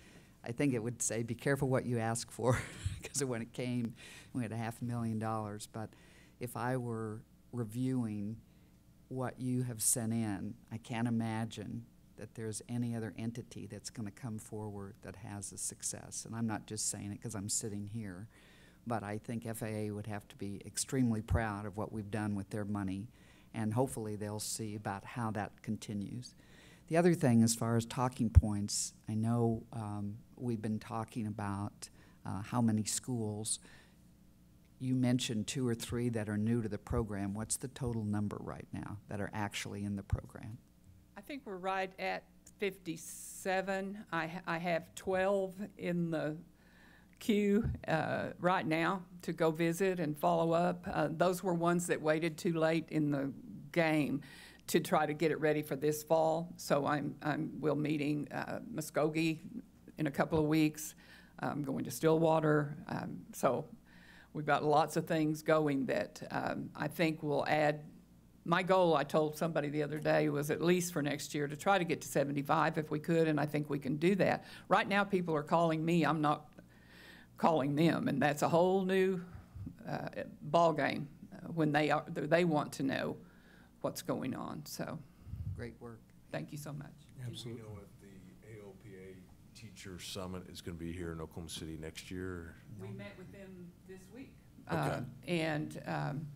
I think it would say, be careful what you ask for, because when it came, we had a half a million dollars. But if I were reviewing what you have sent in, I can't imagine that there's any other entity that's gonna come forward that has a success. And I'm not just saying it because I'm sitting here. But I think FAA would have to be extremely proud of what we've done with their money, and hopefully they'll see about how that continues. The other thing, as far as talking points, I know um, we've been talking about uh, how many schools. You mentioned two or three that are new to the program. What's the total number right now that are actually in the program? I think we're right at fifty-seven. I, I have twelve in the queue, uh, right now to go visit and follow up. Uh, those were ones that waited too late in the game to try to get it ready for this fall. So I'm, I'm, we're meeting, uh, Muskogee in a couple of weeks. I'm going to Stillwater. Um, so we've got lots of things going that, um, I think will add my goal, I told somebody the other day, was at least for next year to try to get to 75 if we could, and I think we can do that. Right now, people are calling me, I'm not calling them, and that's a whole new uh, ballgame uh, when they are, they want to know what's going on. So, Great work. thank you so much. Absolutely. Do we know if the AOPA Teacher Summit is going to be here in Oklahoma City next year? We met with them this week. Okay. Uh, And um,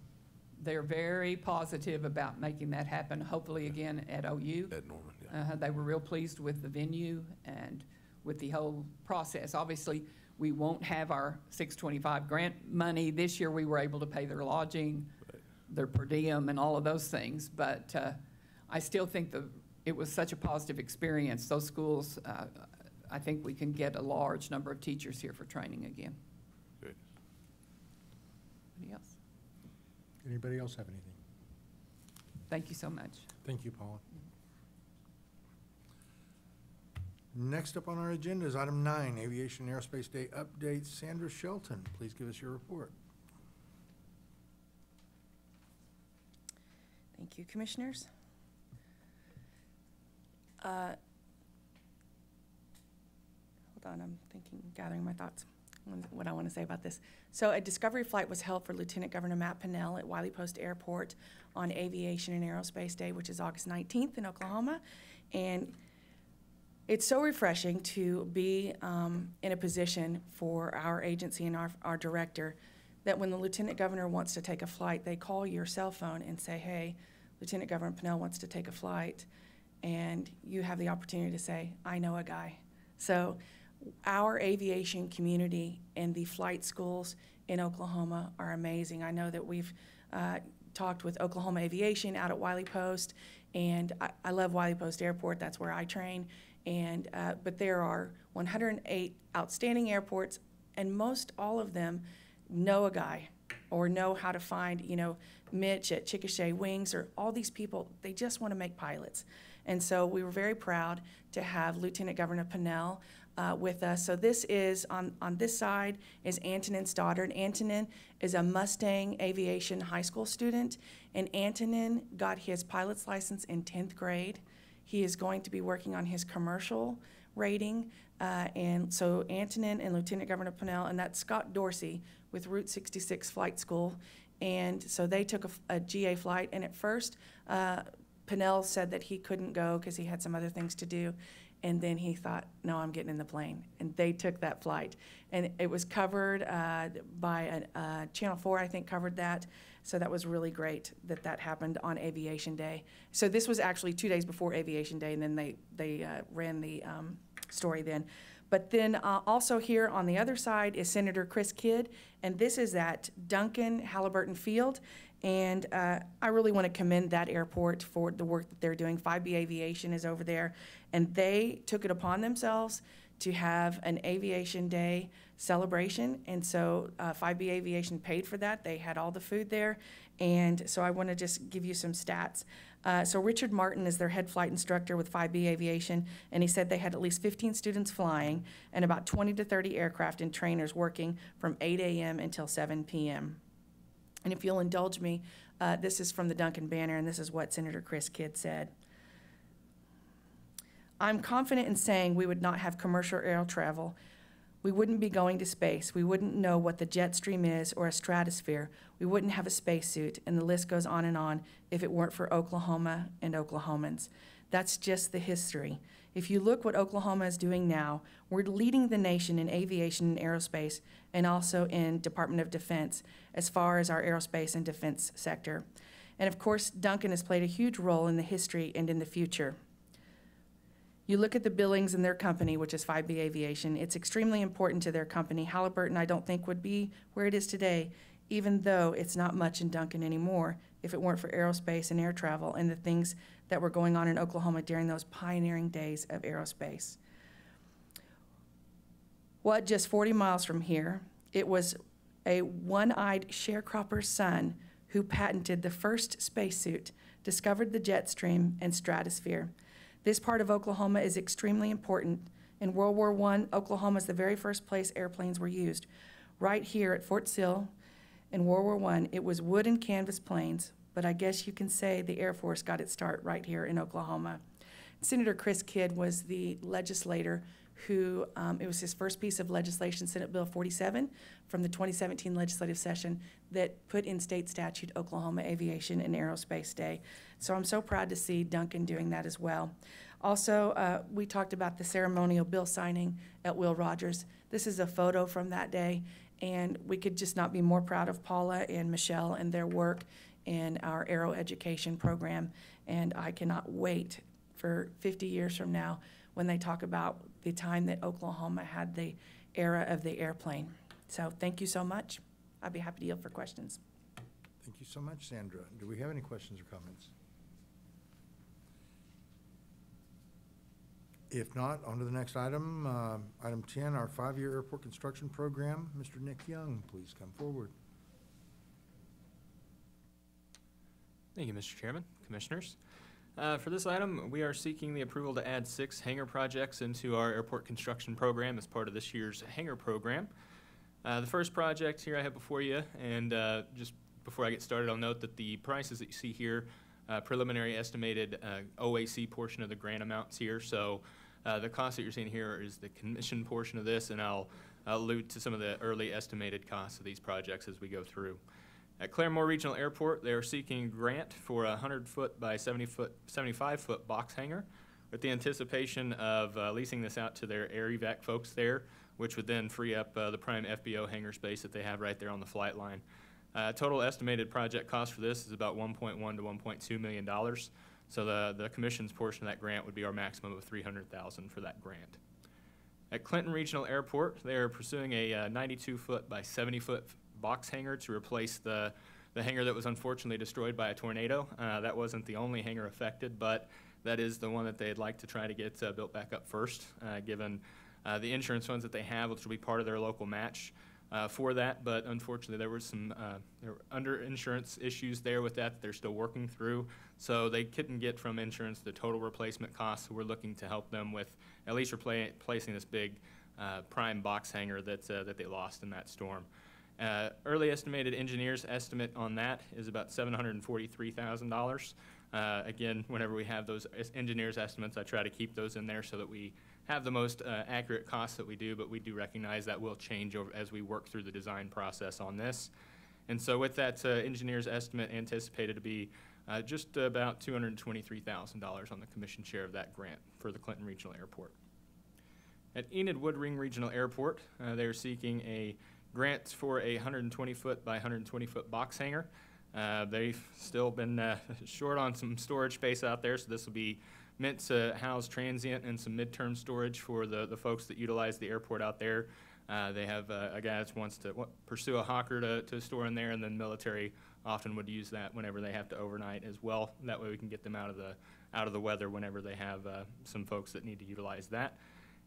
they're very positive about making that happen, hopefully again at OU. At Norman, yeah. Uh, They were real pleased with the venue and with the whole process. Obviously, we won't have our 625 grant money. This year, we were able to pay their lodging, their per diem, and all of those things. But uh, I still think the, it was such a positive experience. Those schools, uh, I think we can get a large number of teachers here for training again. Good. Anybody else? Anybody else have anything? Thank you so much. Thank you, Paula. Next up on our agenda is item nine, Aviation and Aerospace Day update. Sandra Shelton, please give us your report. Thank you, Commissioners. Uh, Hold on, I'm thinking, gathering my thoughts, on what I want to say about this. So a discovery flight was held for Lieutenant Governor Matt Pinnell at Wiley Post Airport on Aviation and Aerospace Day, which is August 19th in Oklahoma. And it's so refreshing to be um, in a position for our agency and our, our director that when the lieutenant governor wants to take a flight, they call your cell phone and say, hey, Lieutenant Governor Pinnell wants to take a flight. And you have the opportunity to say, I know a guy. So our aviation community and the flight schools in Oklahoma are amazing. I know that we've uh, talked with Oklahoma Aviation out at Wiley Post, and I, I love Wiley Post Airport. That's where I train. And uh, but there are 108 outstanding airports, and most all of them know a guy or know how to find, you know, Mitch at Chickasha Wings or all these people. They just want to make pilots. And so we were very proud to have Lieutenant Governor Pinnell uh, with us. So this is, on, on this side is Antonin Stoddard. Antonin is a Mustang Aviation High School student, and Antonin got his pilot's license in 10th grade. He is going to be working on his commercial rating. Uh, and so Antonin and Lieutenant Governor Pinnell, and that's Scott Dorsey with Route 66 Flight School. And so they took a GA flight, and at first, uh, Pinnell said that he couldn't go because he had some other things to do. And then he thought, no, I'm getting in the plane. And they took that flight. And it was covered uh, by a, Channel 4, I think, covered that. So that was really great that that happened on Aviation Day. So this was actually two days before Aviation Day, and then they, they uh, ran the um, story then. But then uh, also here on the other side is Senator Chris Kidd, and this is at Duncan Halliburton Field. And uh, I really want to commend that airport for the work that they're doing. 5B Aviation is over there, and they took it upon themselves to have an Aviation Day celebration. And so uh, 5B Aviation paid for that. They had all the food there. And so I want to just give you some stats. Uh, so Richard Martin is their head flight instructor with 5B Aviation, and he said they had at least 15 students flying and about 20 to 30 aircraft and trainers working from 8 a.m. until 7 p.m. And if you'll indulge me, uh, this is from the Duncan Banner, and this is what Senator Chris Kidd said. I'm confident in saying we would not have commercial air travel. We wouldn't be going to space. We wouldn't know what the jet stream is or a stratosphere. We wouldn't have a spacesuit, and the list goes on and on if it weren't for Oklahoma and Oklahomans. That's just the history. If you look what Oklahoma is doing now, we're leading the nation in aviation and aerospace and also in Department of Defense as far as our aerospace and defense sector. And of course, Duncan has played a huge role in the history and in the future. You look at the billings in their company, which is 5B Aviation, it's extremely important to their company. Halliburton, I don't think, would be where it is today, even though it's not much in Duncan anymore, if it weren't for aerospace and air travel and the things that were going on in Oklahoma during those pioneering days of aerospace. What, just 40 miles from here, it was a one eyed sharecropper's son who patented the first spacesuit, discovered the jet stream and stratosphere. This part of Oklahoma is extremely important. In World War I, Oklahoma is the very first place airplanes were used. Right here at Fort Sill in World War I, it was wood and canvas planes, but I guess you can say the Air Force got its start right here in Oklahoma. Senator Chris Kidd was the legislator who, um, it was his first piece of legislation, Senate Bill 47 from the 2017 legislative session, that put in state statute Oklahoma Aviation and Aerospace Day. So I'm so proud to see Duncan doing that as well. Also, uh, we talked about the ceremonial bill signing at Will Rogers. This is a photo from that day, and we could just not be more proud of Paula and Michelle and their work in our aero education program. And I cannot wait for 50 years from now when they talk about the time that Oklahoma had the era of the airplane. So thank you so much. I'd be happy to yield for questions. Thank you so much, Sandra. Do we have any questions or comments? If not, on to the next item. Uh, Item 10, our five-year airport construction program. Mr. Nick Young, please come forward. Thank you, Mr. Chairman, Commissioners. Uh, For this item, we are seeking the approval to add six hangar projects into our airport construction program as part of this year's hangar program. Uh, The first project here I have before you, and uh, just before I get started, I'll note that the prices that you see here, uh, preliminary estimated uh, OAC portion of the grant amounts here. So uh, the cost that you're seeing here is the commission portion of this, and I'll I'll allude to some of the early estimated costs of these projects as we go through. At Claremore Regional Airport, they are seeking grant for a hundred foot by seventy foot, seventy-five foot box hangar with the anticipation of uh, leasing this out to their air evac folks there, which would then free up uh, the prime FBO hangar space that they have right there on the flight line. Uh, total estimated project cost for this is about one point one to one point two million dollars. So the, the commission's portion of that grant would be our maximum of three hundred thousand for that grant. At Clinton Regional Airport, they are pursuing a uh, 92-foot by 70-foot box hangar to replace the, the hangar that was unfortunately destroyed by a tornado. Uh, That wasn't the only hangar affected, but that is the one that they'd like to try to get uh, built back up first, uh, given uh, the insurance funds that they have, which will be part of their local match uh, for that. But unfortunately, there were some there were under insurance issues there with that that they're still working through. So they couldn't get from insurance the total replacement cost. So we're looking to help them with at least replacing this big uh, prime box hangar that, uh, that they lost in that storm. Uh, early estimated engineers estimate on that is about $743,000. Uh, again, whenever we have those engineers estimates, I try to keep those in there so that we have the most uh, accurate costs that we do, but we do recognize that will change over, as we work through the design process on this. And so with that uh, engineer's estimate anticipated to be uh, just about $223,000 on the commission share of that grant for the Clinton Regional Airport. At Enid Woodring Regional Airport, uh, they are seeking a grant for a 120-foot by 120-foot box hangar. Uh, They've still been uh, short on some storage space out there, so this will be meant to house transient and some midterm storage for the, the folks that utilize the airport out there. Uh, They have uh, a guy that wants to pursue a hawker to, to store in there, and then military often would use that whenever they have to overnight as well. That way we can get them out of the, out of the weather whenever they have uh, some folks that need to utilize that.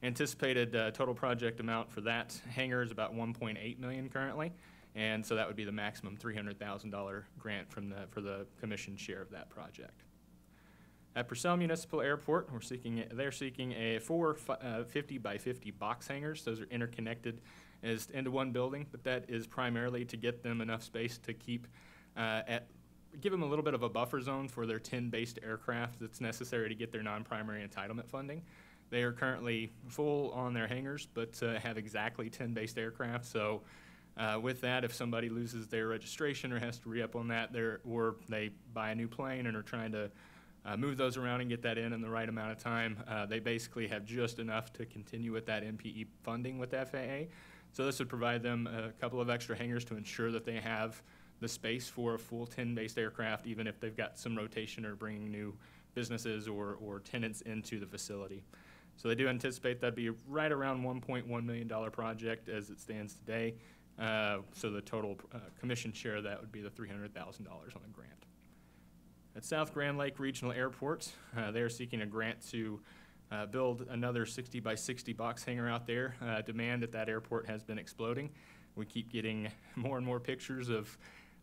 Anticipated uh, total project amount for that hangar is about 1.8 million currently, and so that would be the maximum $300,000 grant from the, for the commission share of that project. At Purcell Municipal Airport, we're seeking, they're seeking a four uh, 50 by 50 box hangars. Those are interconnected as into one building, but that is primarily to get them enough space to keep uh, at, give them a little bit of a buffer zone for their 10-based aircraft that's necessary to get their non-primary entitlement funding. They are currently full on their hangars, but uh, have exactly 10 based aircraft. So, uh, with that, if somebody loses their registration or has to re-up on that, or they buy a new plane and are trying to uh, move those around and get that in in the right amount of time, uh, they basically have just enough to continue with that MPE funding with FAA. So this would provide them a couple of extra hangars to ensure that they have the space for a full 10-based aircraft, even if they've got some rotation or bringing new businesses or, or tenants into the facility. So they do anticipate that'd be right around $1.1 million project as it stands today. Uh, So the total uh, commission share of that would be the $300,000 on the grant. At South Grand Lake Regional Airport, uh, they are seeking a grant to uh, build another 60 by 60 box hangar out there. Uh, Demand at that airport has been exploding. We keep getting more and more pictures of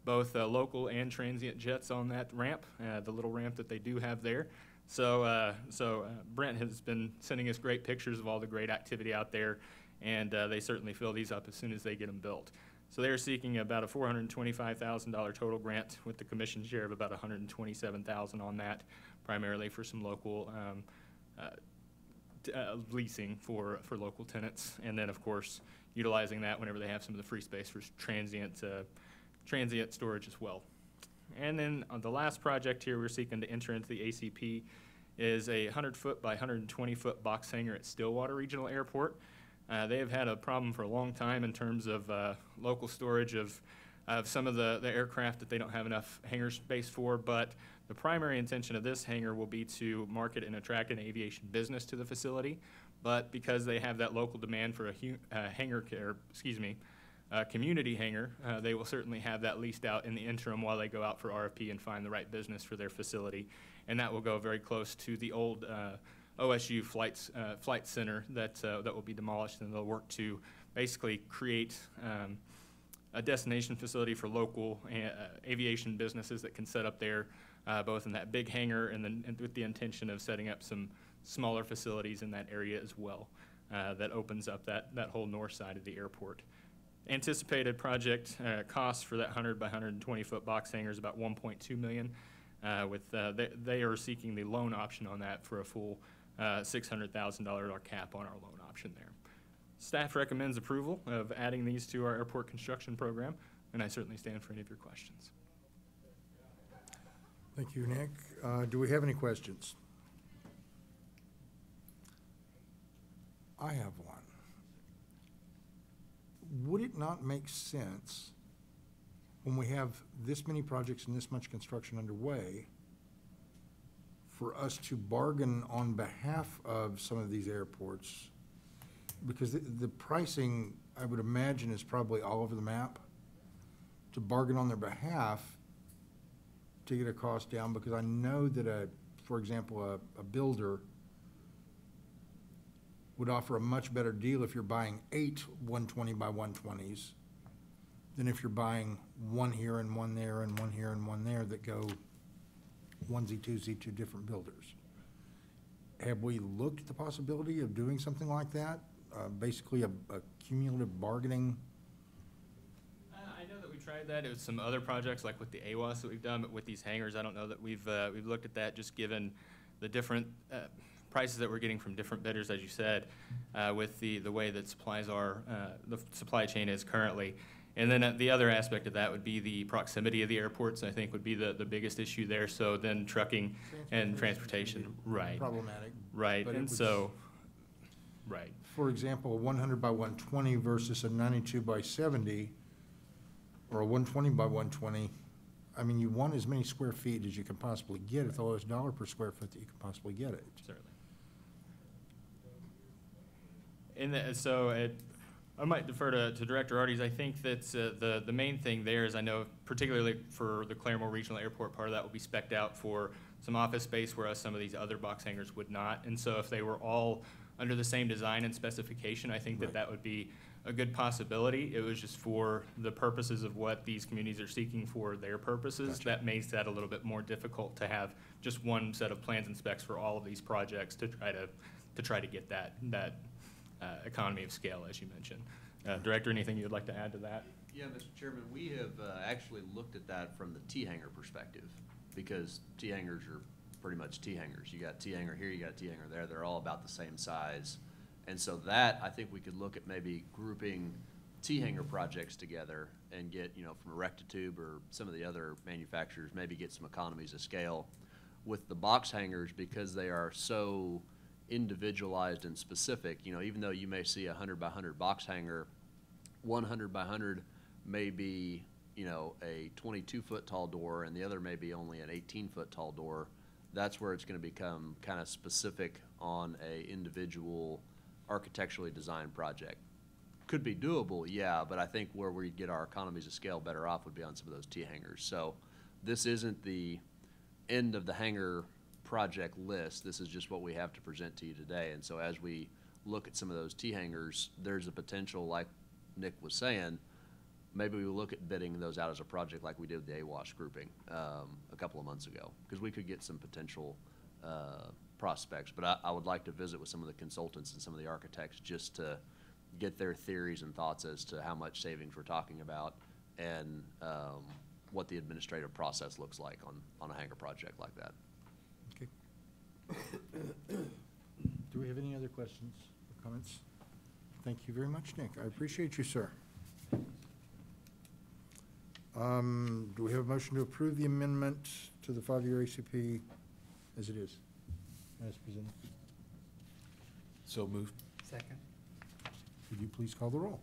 both uh, local and transient jets on that ramp, the little ramp that they do have there. So, uh, so uh, Brent has been sending us great pictures of all the great activity out there, and uh, they certainly fill these up as soon as they get them built. So they are seeking about a $425,000 total grant with the commission share of about 127,000 on that, primarily for some local um, uh, uh, leasing for, for local tenants. And then, of course, utilizing that whenever they have some of the free space for transient, uh, transient storage as well. And then on the last project here, we're seeking to enter into the ACP is a 100-foot by 120-foot box hangar at Stillwater Regional Airport. Uh, They have had a problem for a long time in terms of uh, local storage of, of some of the, the aircraft that they don't have enough hangar space for, but the primary intention of this hangar will be to market and attract an aviation business to the facility. But because they have that local demand for a uh, hangar, excuse me, uh, community hangar, uh, they will certainly have that leased out in the interim while they go out for RFP and find the right business for their facility. And that will go very close to the old uh, OSU flights, uh, flight center that, uh, that will be demolished, and they'll work to basically create um, a destination facility for local uh, aviation businesses that can set up there, both in that big hangar and then and with the intention of setting up some smaller facilities in that area as well. That opens up that, that whole north side of the airport. Anticipated project uh, cost for that 100 by 120 foot box hangar is about 1.2 million. uh, With, uh, they, they are seeking the loan option on that for a full uh, $600,000 cap on our loan option there. Staff recommends approval of adding these to our airport construction program, and I certainly stand for any of your questions. Thank you, Nick. Uh, Do we have any questions? I have one. Would it not make sense, when we have this many projects and this much construction underway, for us to bargain on behalf of some of these airports? Because the, the pricing, I would imagine, is probably all over the map. To bargain on their behalf to get a cost down, because I know that a, for example, a, a builder would offer a much better deal if you're buying eight one twenty by one twenties than if you're buying one here and one there and one here and one there that go onesie twosie to different builders. Have we looked at the possibility of doing something like that? Uh, basically a, a cumulative bargaining? Uh, I know that we tried that. It was some other projects, like with the AWOS that we've done, but with these hangars, I don't know that we've, uh, we've looked at that, just given the different, uh, prices that we're getting from different bidders, as you said, uh, with the, the way that supplies are, uh, the supply chain is currently. And then uh, the other aspect of that would be the proximity of the airports, I think would be the, the biggest issue there. So then trucking and transportation, right, Problematic. right. but And so, right. for example, a one hundred by one twenty versus a ninety-two by seventy, or a one twenty by one twenty, I mean, you want as many square feet as you can possibly get at the lowest dollar per square foot that you can possibly get it. Certainly. And the- so it, I might defer to, to Director Ardies. I think that uh, the, the main thing there is I know particularly for the Claremore Regional Airport, part of that will be spec'd out for some office space, whereas some of these other box hangars would not. And so if they were all under the same design and specification, I think that Right. that would be a good possibility. It was just for the purposes of what these communities are seeking for their purposes. Gotcha. That makes that a little bit more difficult to have just one set of plans and specs for all of these projects to try to, to try to get that, that economy of scale, as you mentioned. Uh, Director, anything you'd like to add to that? Yeah, Mr. Chairman, we have uh, actually looked at that from the T-hangar perspective, because T-hangars are pretty much T-hangars. You got T-hangar here, you got T-hangar there, they're all about the same size. And so that, I think we could look at maybe grouping T-hangar projects together and get, you know, from Rectitube or some of the other manufacturers, maybe get some economies of scale. With the box hangars, because they are so individualized and specific, you know, even though you may see a hundred by hundred box hangar, one hundred by hundred may be, you know, a twenty-two foot tall door, and the other may be only an eighteen foot tall door. That's where it's gonna become kind of specific on a individual architecturally designed project. Could be doable, yeah, but I think where we get our economies of scale better off would be on some of those T-hangars. So this isn't the end of the hangar project list. This is just what we have to present to you today. And so as we look at some of those T-hangars, there's a potential, like Nick was saying, maybe we look at bidding those out as a project like we did the AWOS grouping um, a couple of months ago, because we could get some potential uh, prospects. But I, I would like to visit with some of the consultants and some of the architects just to get their theories and thoughts as to how much savings we're talking about and um, what the administrative process looks like on, on a hangar project like that. Okay. Do we have any other questions or comments? Thank you very much, Nick. I appreciate you, sir. Um, Do we have a motion to approve the amendment to the five-year ACP as it is, as presented? So moved. Second. Could you please call the roll?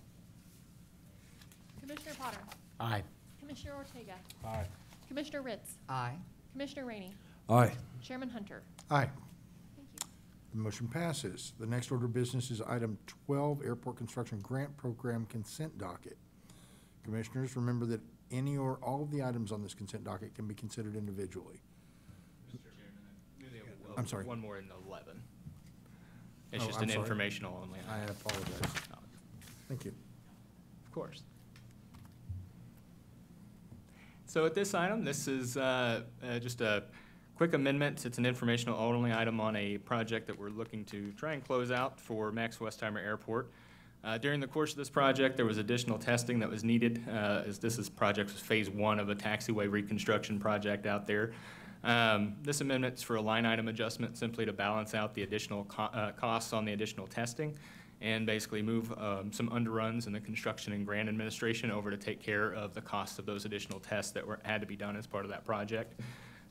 Commissioner Potter, Aye. Commissioner Ortega, Aye. Commissioner Ritz, Aye. Commissioner Rainey, Aye. Chairman Hunter. Aye. The motion passes. The next order of business is item 12, Airport Construction Grant Program Consent Docket. Commissioners, remember that any or all of the items on this consent docket can be considered individually. Mr. Chairman, I knew there was I'm sorry. One more in eleven. It's Oh, just I'm an sorry. informational only. I apologize. Thank you. Of course. So at this item, this is uh, uh, just a quick amendment. It's an informational only item on a project that we're looking to try and close out for Max Westheimer Airport. Uh, During the course of this project, there was additional testing that was needed, uh, as this is project was phase one of a taxiway reconstruction project out there. Um, This is for a line item adjustment, simply to balance out the additional co- uh, costs on the additional testing and basically move um, some underruns in the construction and grant administration over to take care of the cost of those additional tests that were, had to be done as part of that project.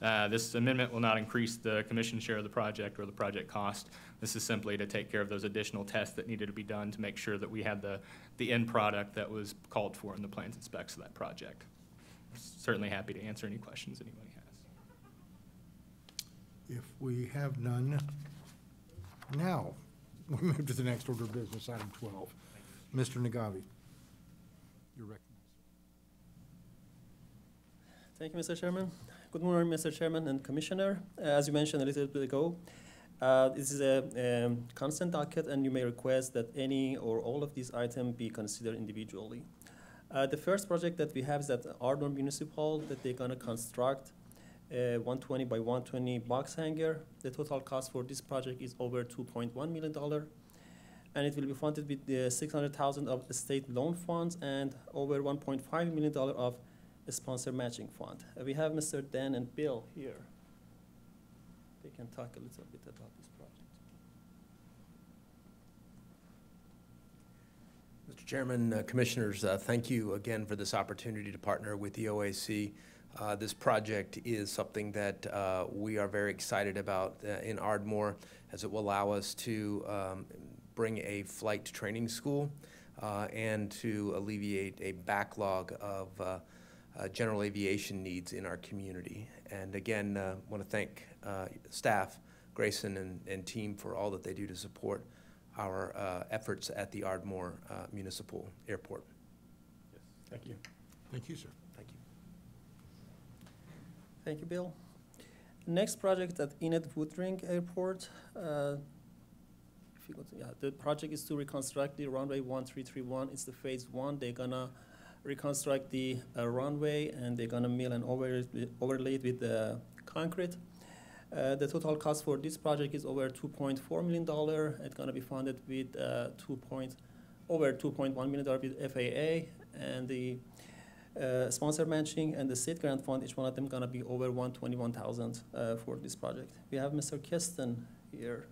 Uh, This amendment will not increase the commission share of the project or the project cost. This is simply to take care of those additional tests that needed to be done to make sure that we had the, the end product that was called for in the plans and specs of that project. Certainly happy to answer any questions anybody has. If we have none, now, we move to the next order of business, item 12. Mr. Nagavi. You're recognized. Thank you, Mr. Chairman. Good morning, Mr. Chairman and Commissioner. Uh, As you mentioned a little bit ago, uh, this is a um, consent docket, and you may request that any or all of these items be considered individually. Uh, The first project that we have is at Ardmore Municipal, that they're gonna construct a 120 by 120 box hangar. The total cost for this project is over 2.1 million dollar, and it will be funded with the 600,000 of state loan funds and over 1.5 million dollar of sponsor matching fund. Uh, We have Mr. Dan and Bill here. They can talk a little bit about this project. Mr. Chairman, uh, Commissioners, uh, thank you again for this opportunity to partner with the OAC. Uh, This project is something that uh, we are very excited about uh, in Ardmore, as it will allow us to um, bring a flight training school uh, and to alleviate a backlog of uh, general aviation needs in our community. And again, I want to thank uh, staff, Grayson and and team for all that they do to support our uh, efforts at the Ardmore uh, Municipal Airport. Yes. Thank you. Thank you, sir. Thank you. Thank you, Bill. Next project at Enid Woodring Airport. uh, If you go to, yeah, the project is to reconstruct the runway 1331. It's the phase one. They're gonna reconstruct the uh, runway and they're gonna mill and over- overlay it with the concrete. Uh, The total cost for this project is over $2.4 million. It's gonna be funded with uh, 2 point, over $2.1 million with FAA and the uh, sponsor matching and the state grant fund, each one of them gonna be over one twenty-one thousand uh, for this project. We have Mr. Kirsten here.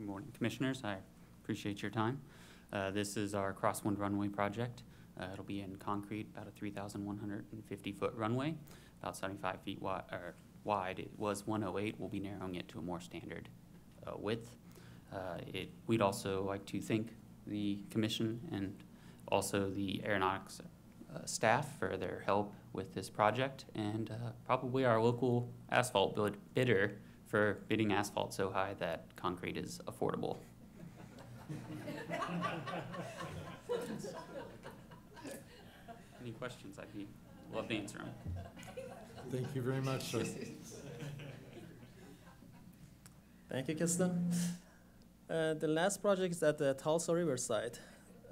Good morning, Commissioners. I appreciate your time. Uh, This is our Crosswind Runway project. Uh, It'll be in concrete, about a 3,150-foot runway, about 75 feet wi- or wide. It was 108. We'll be narrowing it to a more standard uh, width. Uh, It, we'd also like to thank the commission and also the aeronautics uh, staff for their help with this project, and uh, probably our local asphalt bid- bidder for bidding asphalt so high that concrete is affordable. Any questions, I'd be, love to answer them. Thank you very much, sir. Thank you, Kirsten. Uh, The last project is at the Tulsa Riverside.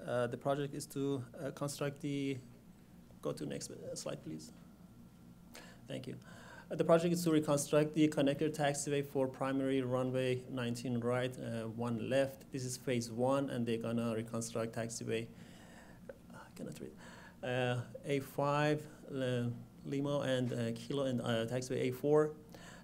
Uh, The project is to uh, construct the, go to next uh, slide, please. Thank you. Uh, The project is to reconstruct the connector taxiway for primary runway 19 right, uh, one left. This is phase one, and they're gonna reconstruct taxiway, I cannot read, uh, A5, uh, Lima, and uh, Kilo, and uh, taxiway A4.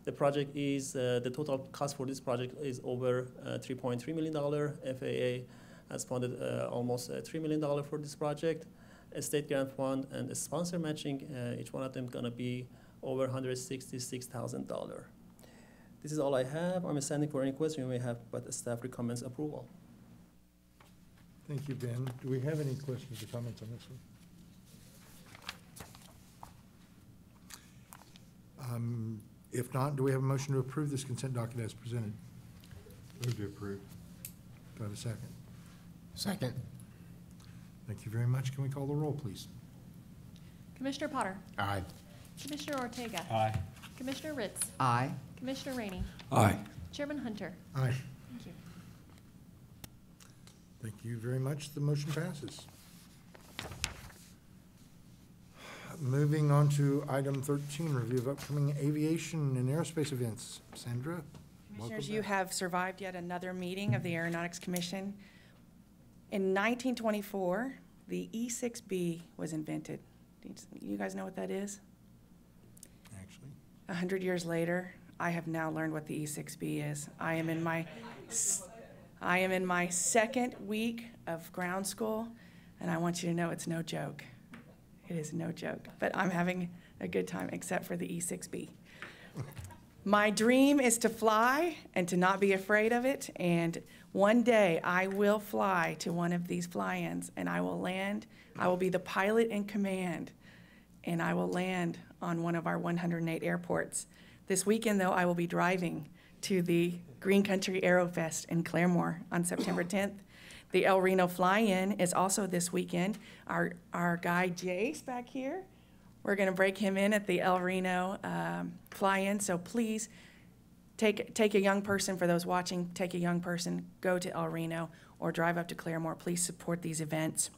The project is, uh, the total cost for this project is over uh, $3.3 million. FAA has funded uh, almost uh, $3 million for this project. A state grant fund and a sponsor matching, uh, each one of them gonna be over $166,000. This is all I have. I'm standing for any question you may have, but the staff recommends approval. Thank you, Ben. Do we have any questions or comments on this one? Um, If not, do we have a motion to approve this consent document as presented? Move to approve. Do I have a second? Second. Thank you very much. Can we call the roll, please? Commissioner Potter, Aye. Commissioner Ortega. Aye. Commissioner Ritz, Aye. Commissioner Rainey, Aye. Chairman Hunter. Aye. Thank you. Thank you very much. The motion passes. Moving on to item 13, review of upcoming aviation and aerospace events. Sandra? welcome Commissioners, you have survived yet another meeting of the Aeronautics Commission. In 1924, the E-6B was invented. Do You guys know what that is? Actually, A hundred years later, I have now learned what the E6B is. I am in my, I am in my second week of ground school, and I want you to know it's no joke. It is no joke, but I'm having a good time, except for the E6B. My dream is to fly and to not be afraid of it, and one day I will fly to one of these fly-ins, and I will land, I will be the pilot in command, and I will land on one of our 108 airports. This weekend, though, I will be driving to the Green Country Aero Fest in Claremore on September 10th. The El Reno Fly-In is also this weekend. Our, our guy Jace back here, we're gonna break him in at the El Reno um, Fly-In, so please take, take a young person, for those watching, take a young person, go to El Reno or drive up to Claremore. Please support these events.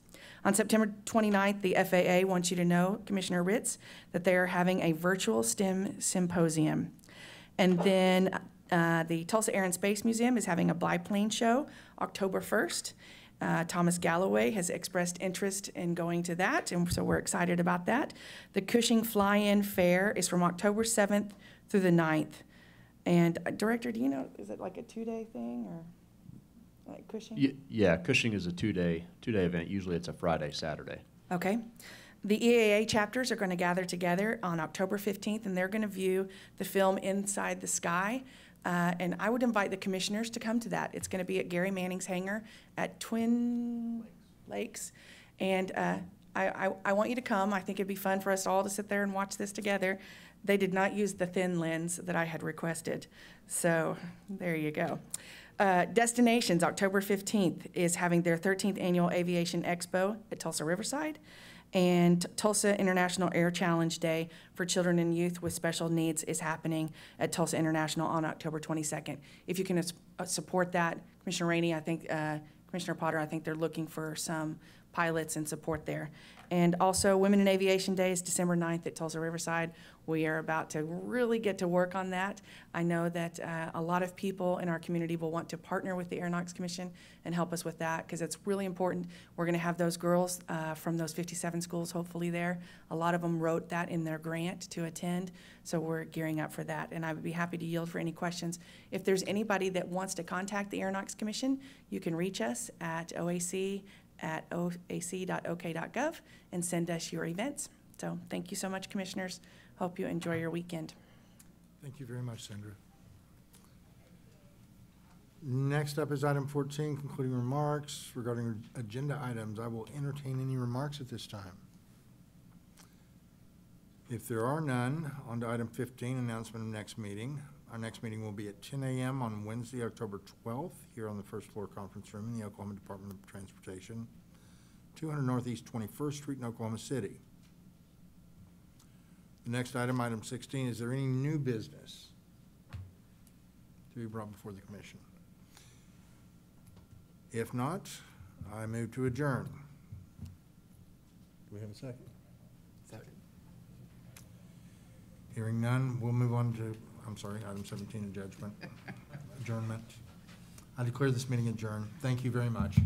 On September 29th, the FAA wants you to know, Commissioner Ritz, that they are having a virtual STEM symposium. And then uh, the Tulsa Air and Space Museum is having a biplane show October 1st. Uh, Thomas Galloway has expressed interest in going to that, and so we're excited about that. The Cushing Fly-In Fair is from October 7th through the 9th. And uh, Director, do you know, is it like a two-day thing or like Cushing? Ye- Yeah, Cushing is a two-day, two-day event. Usually it's a Friday, Saturday. Okay. The EAA chapters are going to gather together on October 15th, and they're going to view the film Inside the Sky. Uh, and I would invite the commissioners to come to that. It's going to be at Gary Manning's hangar at Twin Lakes. And uh, I, I, I want you to come. I think it'd be fun for us all to sit there and watch this together. They did not use the thin lens that I had requested. So there you go. Uh, Destinations, October 15th, is having their 13th annual Aviation Expo at Tulsa Riverside. And Tulsa International Air Challenge Day for Children and Youth with Special Needs is happening at Tulsa International on October 22nd. If you can uh, support that, Commissioner Rainey, I think, uh, Commissioner Potter, I think they're looking for some pilots and support there. And also, Women in Aviation Day is December 9th at Tulsa Riverside. We are about to really get to work on that. I know that uh, a lot of people in our community will want to partner with the Aeronautics Commission and help us with that because it's really important. We're going to have those girls uh, from those 57 schools hopefully there. A lot of them wrote that in their grant to attend, so we're gearing up for that. And I would be happy to yield for any questions. If there's anybody that wants to contact the Aeronautics Commission, you can reach us at OAC at oac.ok.gov and send us your events. So thank you so much, Commissioners. Hope you enjoy your weekend. thank you very much, Sandra. Next up is item 14, concluding remarks regarding agenda items. I will entertain any remarks at this time. If there are none, on to item 15, announcement of next meeting. Our next meeting will be at 10 a.m. on Wednesday, October 12th, here on the first floor conference room in the Oklahoma Department of Transportation, 200 Northeast 21st Street in Oklahoma City. The next item, item 16, is there any new business to be brought before the commission? If not, I move to adjourn. Do we have a second? Second. Hearing none, we'll move on to, I'm sorry, item 17, adjudgment, adjournment. I declare this meeting adjourned. Thank you very much.